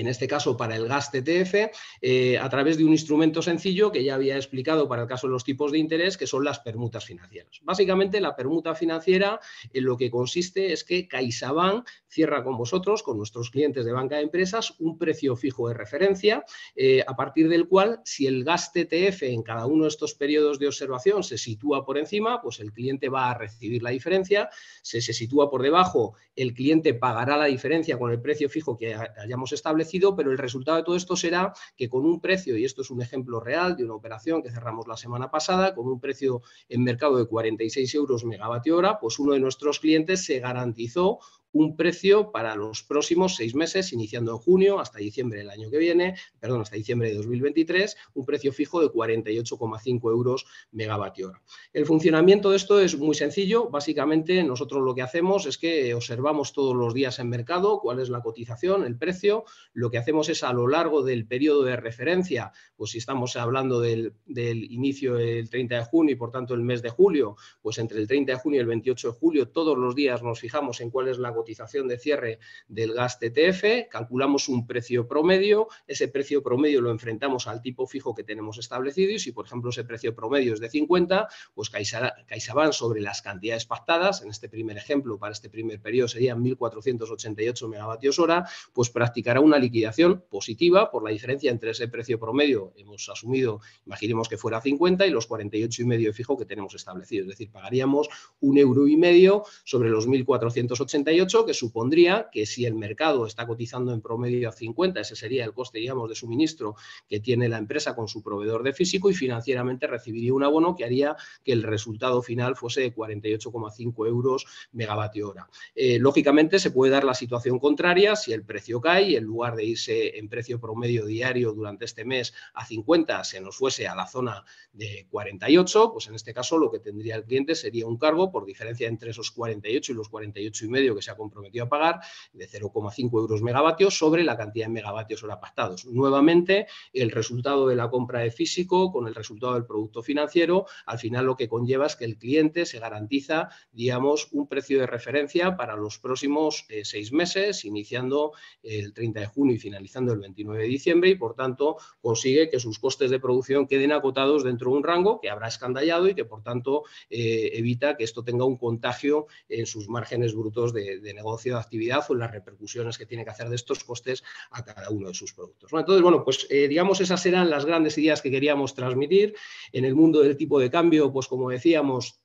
en este caso para el gas TTF, eh, a través de un instrumento sencillo que ya había explicado para el caso de los tipos de interés, que son las permutas financieras. Básicamente, la permuta financiera en lo que consiste es que CaixaBank cierra con vosotros, con nuestros clientes de banca de empresas, un precio fijo de referencia, eh, a partir del cual, si el gas TTF en cada uno de estos periodos de observación se sitúa por encima, pues el cliente va a recibir la diferencia. Si se sitúa por debajo, el cliente pagará la diferencia con el precio fijo que hayamos establecido pero el resultado de todo esto será que con un precio, y esto es un ejemplo real de una operación que cerramos la semana pasada, con un precio en mercado de 46 euros megavatio hora, pues uno de nuestros clientes se garantizó un precio para los próximos seis meses, iniciando en junio hasta diciembre del año que viene, perdón, hasta diciembre de 2023, un precio fijo de 48,5 euros megavatio. El funcionamiento de esto es muy sencillo. Básicamente, nosotros lo que hacemos es que observamos todos los días en mercado cuál es la cotización, el precio. Lo que hacemos es a lo largo del periodo de referencia, pues si estamos hablando del, del inicio del 30 de junio y por tanto el mes de julio, pues entre el 30 de junio y el 28 de julio, todos los días nos fijamos en cuál es la cotización de cierre del gas TTF, calculamos un precio promedio, ese precio promedio lo enfrentamos al tipo fijo que tenemos establecido y si, por ejemplo, ese precio promedio es de 50, pues CaixaBank sobre las cantidades pactadas, en este primer ejemplo, para este primer periodo serían 1.488 megavatios hora, pues practicará una liquidación positiva por la diferencia entre ese precio promedio, hemos asumido, imaginemos que fuera 50 y los 48 y medio fijo que tenemos establecido, es decir, pagaríamos un euro y medio sobre los 1.488 que supondría que si el mercado está cotizando en promedio a 50, ese sería el coste, digamos, de suministro que tiene la empresa con su proveedor de físico y financieramente recibiría un abono que haría que el resultado final fuese de 48,5 euros megavatio hora. Eh, lógicamente se puede dar la situación contraria si el precio cae y en lugar de irse en precio promedio diario durante este mes a 50 se nos fuese a la zona de 48, pues en este caso lo que tendría el cliente sería un cargo por diferencia entre esos 48 y los 48 y medio que se ha comprometido a pagar, de 0,5 euros megavatios sobre la cantidad de megavatios hora pactados. Nuevamente, el resultado de la compra de físico con el resultado del producto financiero, al final lo que conlleva es que el cliente se garantiza, digamos, un precio de referencia para los próximos eh, seis meses, iniciando el 30 de junio y finalizando el 29 de diciembre, y por tanto consigue que sus costes de producción queden acotados dentro de un rango que habrá escandallado y que por tanto eh, evita que esto tenga un contagio en sus márgenes brutos de, negocio, de actividad o las repercusiones que tiene que hacer de estos costes a cada uno de sus productos. Entonces, bueno, pues eh, digamos esas eran las grandes ideas que queríamos transmitir. En el mundo del tipo de cambio, pues como decíamos,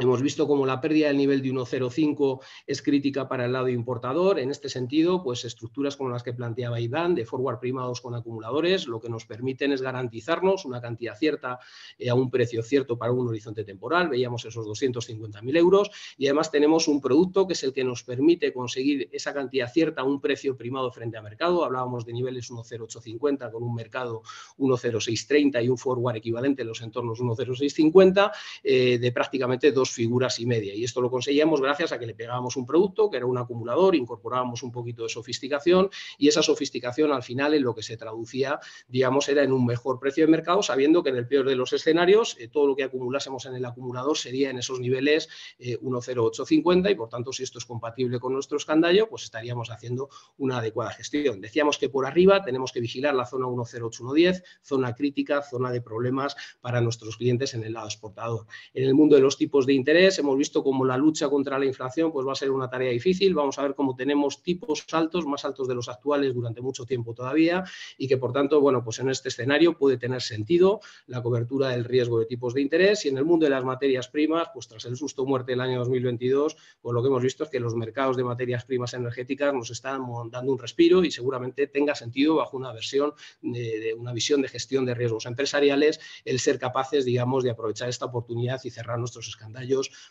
Hemos visto cómo la pérdida del nivel de 1,05 es crítica para el lado importador. En este sentido, pues estructuras como las que planteaba Iván, de forward primados con acumuladores, lo que nos permiten es garantizarnos una cantidad cierta eh, a un precio cierto para un horizonte temporal. Veíamos esos 250.000 euros y además tenemos un producto que es el que nos permite conseguir esa cantidad cierta a un precio primado frente a mercado. Hablábamos de niveles 1,0850 con un mercado 1,0630 y un forward equivalente en los entornos 1,0650 eh, de prácticamente dos figuras y media. Y esto lo conseguíamos gracias a que le pegábamos un producto que era un acumulador, incorporábamos un poquito de sofisticación y esa sofisticación al final en lo que se traducía, digamos, era en un mejor precio de mercado, sabiendo que en el peor de los escenarios eh, todo lo que acumulásemos en el acumulador sería en esos niveles 10850 eh, y por tanto si esto es compatible con nuestro escandallo, pues estaríamos haciendo una adecuada gestión. Decíamos que por arriba tenemos que vigilar la zona 10810, zona crítica, zona de problemas para nuestros clientes en el lado exportador. En el mundo de los tipos de interés. Hemos visto cómo la lucha contra la inflación pues, va a ser una tarea difícil. Vamos a ver cómo tenemos tipos altos, más altos de los actuales durante mucho tiempo todavía y que, por tanto, bueno, pues en este escenario puede tener sentido la cobertura del riesgo de tipos de interés. Y en el mundo de las materias primas, pues tras el susto muerte del año 2022, pues lo que hemos visto es que los mercados de materias primas energéticas nos están dando un respiro y seguramente tenga sentido bajo una versión de, una visión de gestión de riesgos empresariales el ser capaces, digamos, de aprovechar esta oportunidad y cerrar nuestros escándalos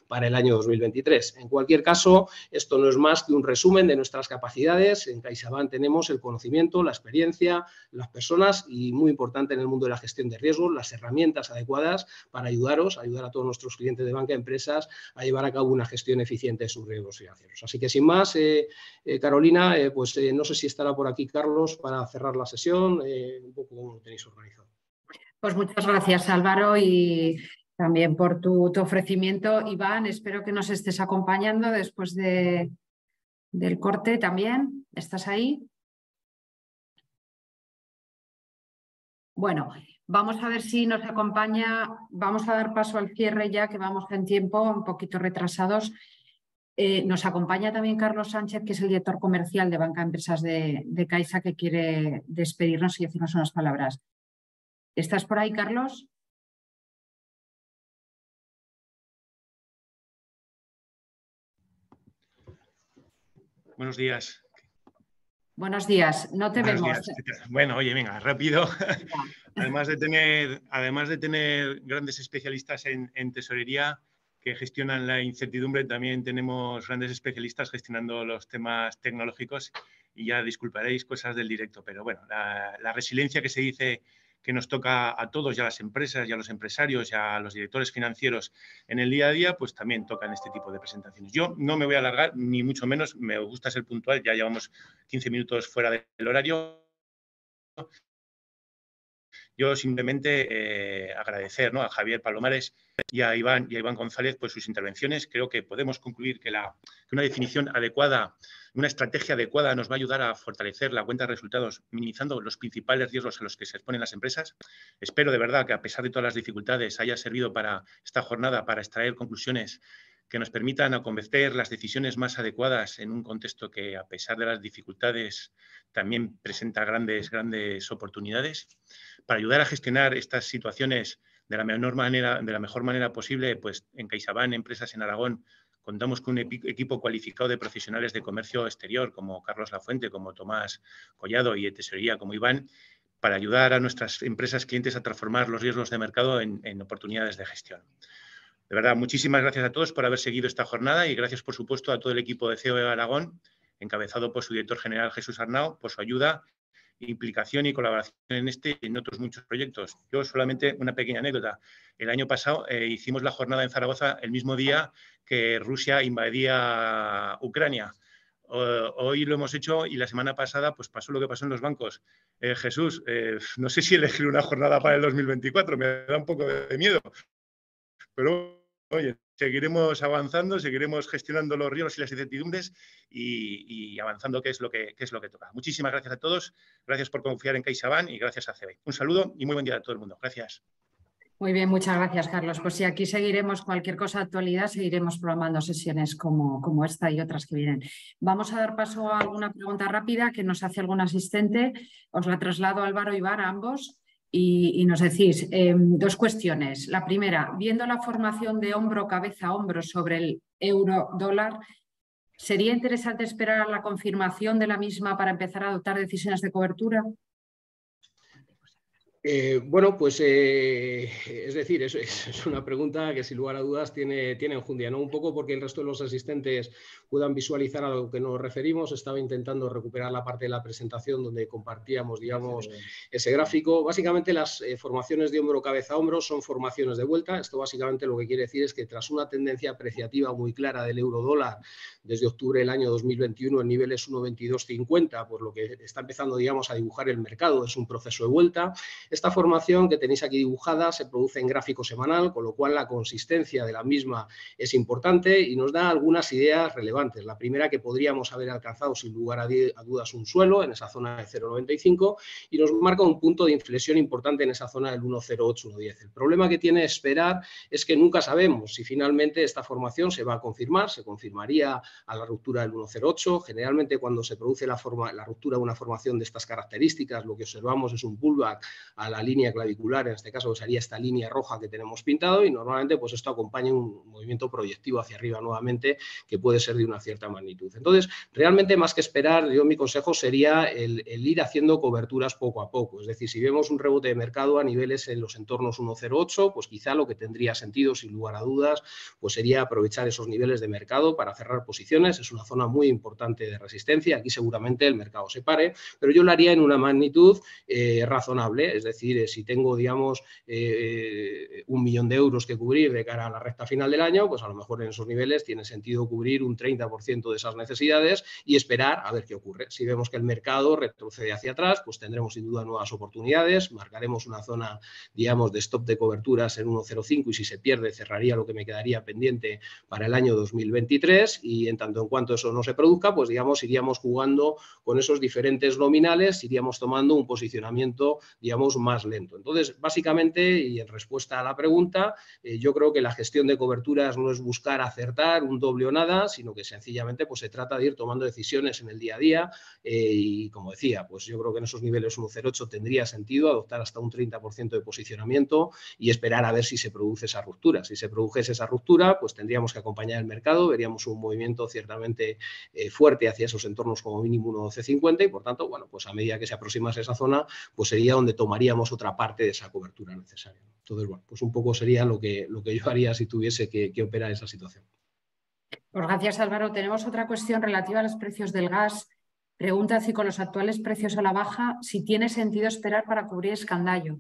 para el año 2023. En cualquier caso, esto no es más que un resumen de nuestras capacidades. En CaixaBank tenemos el conocimiento, la experiencia, las personas y, muy importante en el mundo de la gestión de riesgos, las herramientas adecuadas para ayudaros, ayudar a todos nuestros clientes de banca empresas a llevar a cabo una gestión eficiente de sus riesgos financieros. Así que, sin más, eh, eh, Carolina, eh, pues no sé si estará por aquí Carlos para cerrar la sesión, un poco como lo tenéis organizado. Pues muchas gracias, Álvaro, y también por tu, ofrecimiento. Iván, espero que nos estés acompañando después de, del corte también. ¿Estás ahí? Bueno, vamos a ver si nos acompaña. Vamos a dar paso al cierre ya, que vamos en tiempo, un poquito retrasados. Eh, nos acompaña también Carlos Sánchez, que es el director comercial de Banca Empresas de, de Caixa, que quiere despedirnos y decirnos unas palabras. ¿Estás por ahí, Carlos? Buenos días. Buenos días, no te vemos. Bueno, oye, venga, rápido. además, de tener, además de tener grandes especialistas en, tesorería que gestionan la incertidumbre, también tenemos grandes especialistas gestionando los temas tecnológicos y ya disculparéis cosas del directo, pero bueno, la resiliencia que se dice que nos toca a todos, ya a las empresas, ya a los empresarios, ya a los directores financieros en el día a día, pues también tocan este tipo de presentaciones. Yo no me voy a alargar, ni mucho menos, me gusta ser puntual, ya llevamos 15 minutos fuera del horario. Yo simplemente eh, agradecer a Javier Palomares y a Iván, y González pues, sus intervenciones. Creo que podemos concluir que, que una definición adecuada una estrategia adecuada nos va a ayudar a fortalecer la cuenta de resultados, minimizando los principales riesgos a los que se exponen las empresas. Espero de verdad que a pesar de todas las dificultades haya servido para esta jornada para extraer conclusiones que nos permitan convertir las decisiones más adecuadas en un contexto que, a pesar de las dificultades, también presenta grandes, grandes oportunidades. Para ayudar a gestionar estas situaciones de la, menor manera, de la mejor manera posible, pues en CaixaBank, empresas en Aragón, Contamos con un equipo cualificado de profesionales de comercio exterior, como Carlos Lafuente, como Tomás Collado y de tesorería, como Iván, para ayudar a nuestras empresas clientes a transformar los riesgos de mercado en, oportunidades de gestión. De verdad, muchísimas gracias a todos por haber seguido esta jornada y gracias, por supuesto, a todo el equipo de CEO de Aragón, encabezado por su director general Jesús Arnau, por su ayuda, implicación y colaboración en este y en otros muchos proyectos. Yo solamente una pequeña anécdota. El año pasado eh, hicimos la jornada en Zaragoza el mismo día que Rusia invadía Ucrania. hoy lo hemos hecho y la semana pasada pues pasó lo que pasó en los bancos. Eh, Jesús, eh, no sé si elegir una jornada para el 2024, me da un poco de miedo. Pero oye, seguiremos avanzando, seguiremos gestionando los riesgos y las incertidumbres y, avanzando, que es, lo que, es lo que toca. Muchísimas gracias a todos, gracias por confiar en CaixaBank y gracias a CB. Un saludo y muy buen día a todo el mundo. Gracias. Muy bien, muchas gracias, Carlos. Pues sí, aquí seguiremos cualquier cosa de actualidad, seguiremos programando sesiones como, como esta y otras que vienen. Vamos a dar paso a alguna pregunta rápida que nos hace algún asistente. Os la traslado Álvaro y Iván a ambos y, nos decís em, dos cuestiones. La primera, viendo la formación de hombro, cabeza, hombro sobre el euro dólar, ¿sería interesante esperar a la confirmación de la misma para empezar a adoptar decisiones de cobertura? Eh, bueno, pues eh, es decir, es, es, una pregunta que sin lugar a dudas tiene, tiene enjundia, ¿no? Un poco porque el resto de los asistentes puedan visualizar a lo que nos referimos. Estaba intentando recuperar la parte de la presentación donde compartíamos, digamos, ese gráfico. Básicamente las eh, formaciones de hombro, cabeza, hombro son formaciones de vuelta. Esto básicamente lo que quiere decir es que tras una tendencia apreciativa muy clara del euro dólar desde octubre del año 2021 en niveles 1,2250, pues lo que está empezando, digamos, a dibujar el mercado es un proceso de vuelta esta formación que tenéis aquí dibujada se produce en gráfico semanal, con lo cual la consistencia de la misma es importante y nos da algunas ideas relevantes. La primera que podríamos haber alcanzado sin lugar a dudas un suelo en esa zona de 0,95 y nos marca un punto de inflexión importante en esa zona del 1,08-1,10. El problema que tiene esperar es que nunca sabemos si finalmente esta formación se va a confirmar, se confirmaría a la ruptura del 1,08. Generalmente cuando se produce la, la ruptura de una formación de estas características, lo que observamos es un pullback a la línea clavicular, en este caso sería esta línea roja que tenemos pintado y normalmente pues esto acompaña un movimiento proyectivo hacia arriba nuevamente que puede ser de una cierta magnitud. Entonces, realmente más que esperar, yo mi consejo sería el, ir haciendo coberturas poco a poco. Es decir, si vemos un rebote de mercado a niveles en los entornos 1.08, pues quizá lo que tendría sentido, sin lugar a dudas, pues sería aprovechar esos niveles de mercado para cerrar posiciones. Es una zona muy importante de resistencia. Aquí seguramente el mercado se pare, pero yo lo haría en una magnitud eh, razonable, es decir, eh, si tengo, digamos, eh, un millón de euros que cubrir de cara a la recta final del año, pues a lo mejor en esos niveles tiene sentido cubrir un 30% de esas necesidades y esperar a ver qué ocurre. Si vemos que el mercado retrocede hacia atrás, pues tendremos sin duda nuevas oportunidades, marcaremos una zona, digamos, de stop de coberturas en 1.05 y si se pierde cerraría lo que me quedaría pendiente para el año 2023 y en tanto en cuanto eso no se produzca, pues digamos, iríamos jugando con esos diferentes nominales, iríamos tomando un posicionamiento, digamos, más lento. Entonces, básicamente, y en respuesta a la pregunta, eh, yo creo que la gestión de coberturas no es buscar acertar un doble o nada, sino que sencillamente pues, se trata de ir tomando decisiones en el día a día eh, y, como decía, pues yo creo que en esos niveles 1.08 tendría sentido adoptar hasta un 30% de posicionamiento y esperar a ver si se produce esa ruptura. Si se produjese esa ruptura, pues tendríamos que acompañar el mercado, veríamos un movimiento ciertamente eh, fuerte hacia esos entornos como mínimo 1.1250 y, por tanto, bueno, pues a medida que se aproximase esa zona, pues sería donde tomaríamos otra parte de esa cobertura necesaria. Entonces, bueno, pues un poco sería lo que, lo que yo haría si tuviese que, que operar esa situación. Pues gracias, Álvaro. Tenemos otra cuestión relativa a los precios del gas. Pregunta si con los actuales precios a la baja, si tiene sentido esperar para cubrir escandallo.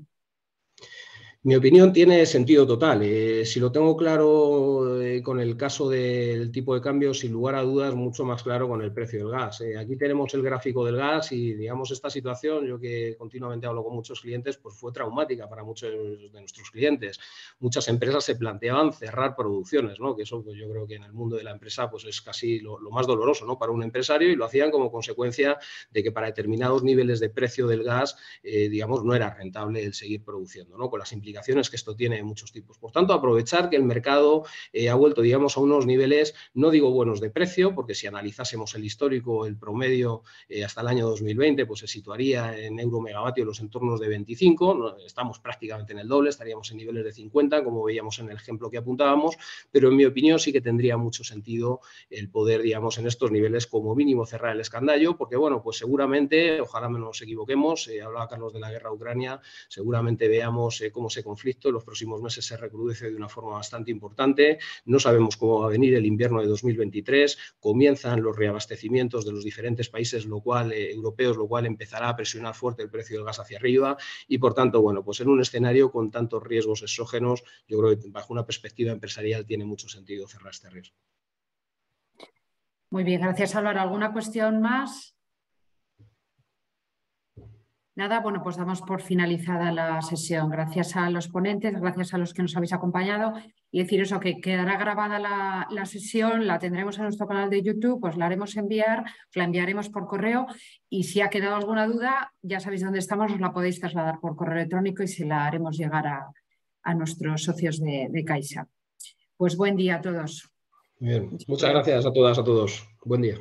Mi opinión tiene sentido total. Eh, si lo tengo claro eh, con el caso del tipo de cambio, sin lugar a dudas, mucho más claro con el precio del gas. Eh. aquí tenemos el gráfico del gas y, digamos, esta situación, yo que continuamente hablo con muchos clientes, pues fue traumática para muchos de nuestros clientes. Muchas empresas se planteaban cerrar producciones, ¿no? que eso pues, yo creo que en el mundo de la empresa pues, es casi lo, más doloroso ¿no? para un empresario y lo hacían como consecuencia de que para determinados niveles de precio del gas, digamos, no era rentable el seguir produciendo, ¿no? con las que esto tiene de muchos tipos. Por tanto, aprovechar que el mercado eh, ha vuelto, digamos, a unos niveles, no digo buenos de precio, porque si analizásemos el histórico, el promedio eh, hasta el año 2020, pues se situaría en euro megavatio los entornos de 25, estamos prácticamente en el doble, estaríamos en niveles de 50, como veíamos en el ejemplo que apuntábamos, pero en mi opinión sí que tendría mucho sentido el poder, digamos, en estos niveles como mínimo cerrar el escandallo, porque bueno, pues seguramente, ojalá no nos equivoquemos, eh, hablaba Carlos de la guerra a Ucrania, seguramente veamos cómo se conflicto en los próximos meses se recrudece de una forma bastante importante. No sabemos cómo va a venir el invierno de 2023. Comienzan los reabastecimientos de los diferentes países lo cual, eh, europeos, lo cual empezará a presionar fuerte el precio del gas hacia arriba. Y por tanto, bueno, pues en un escenario con tantos riesgos exógenos, yo creo que bajo una perspectiva empresarial tiene mucho sentido cerrar este riesgo. Muy bien, gracias Álvaro. ¿Alguna cuestión más? Nada, bueno, pues damos por finalizada la sesión. Gracias a los ponentes, gracias a los que nos habéis acompañado y decir eso, que quedará grabada la, la, sesión, la tendremos en nuestro canal de YouTube, pues la haremos enviar, la enviaremos por correo y si ha quedado alguna duda, ya sabéis dónde estamos, os la podéis trasladar por correo electrónico y se la haremos llegar a, a nuestros socios de, de Caixa. Pues buen día a todos. Bien, muchas gracias a todas, a todos. Buen día.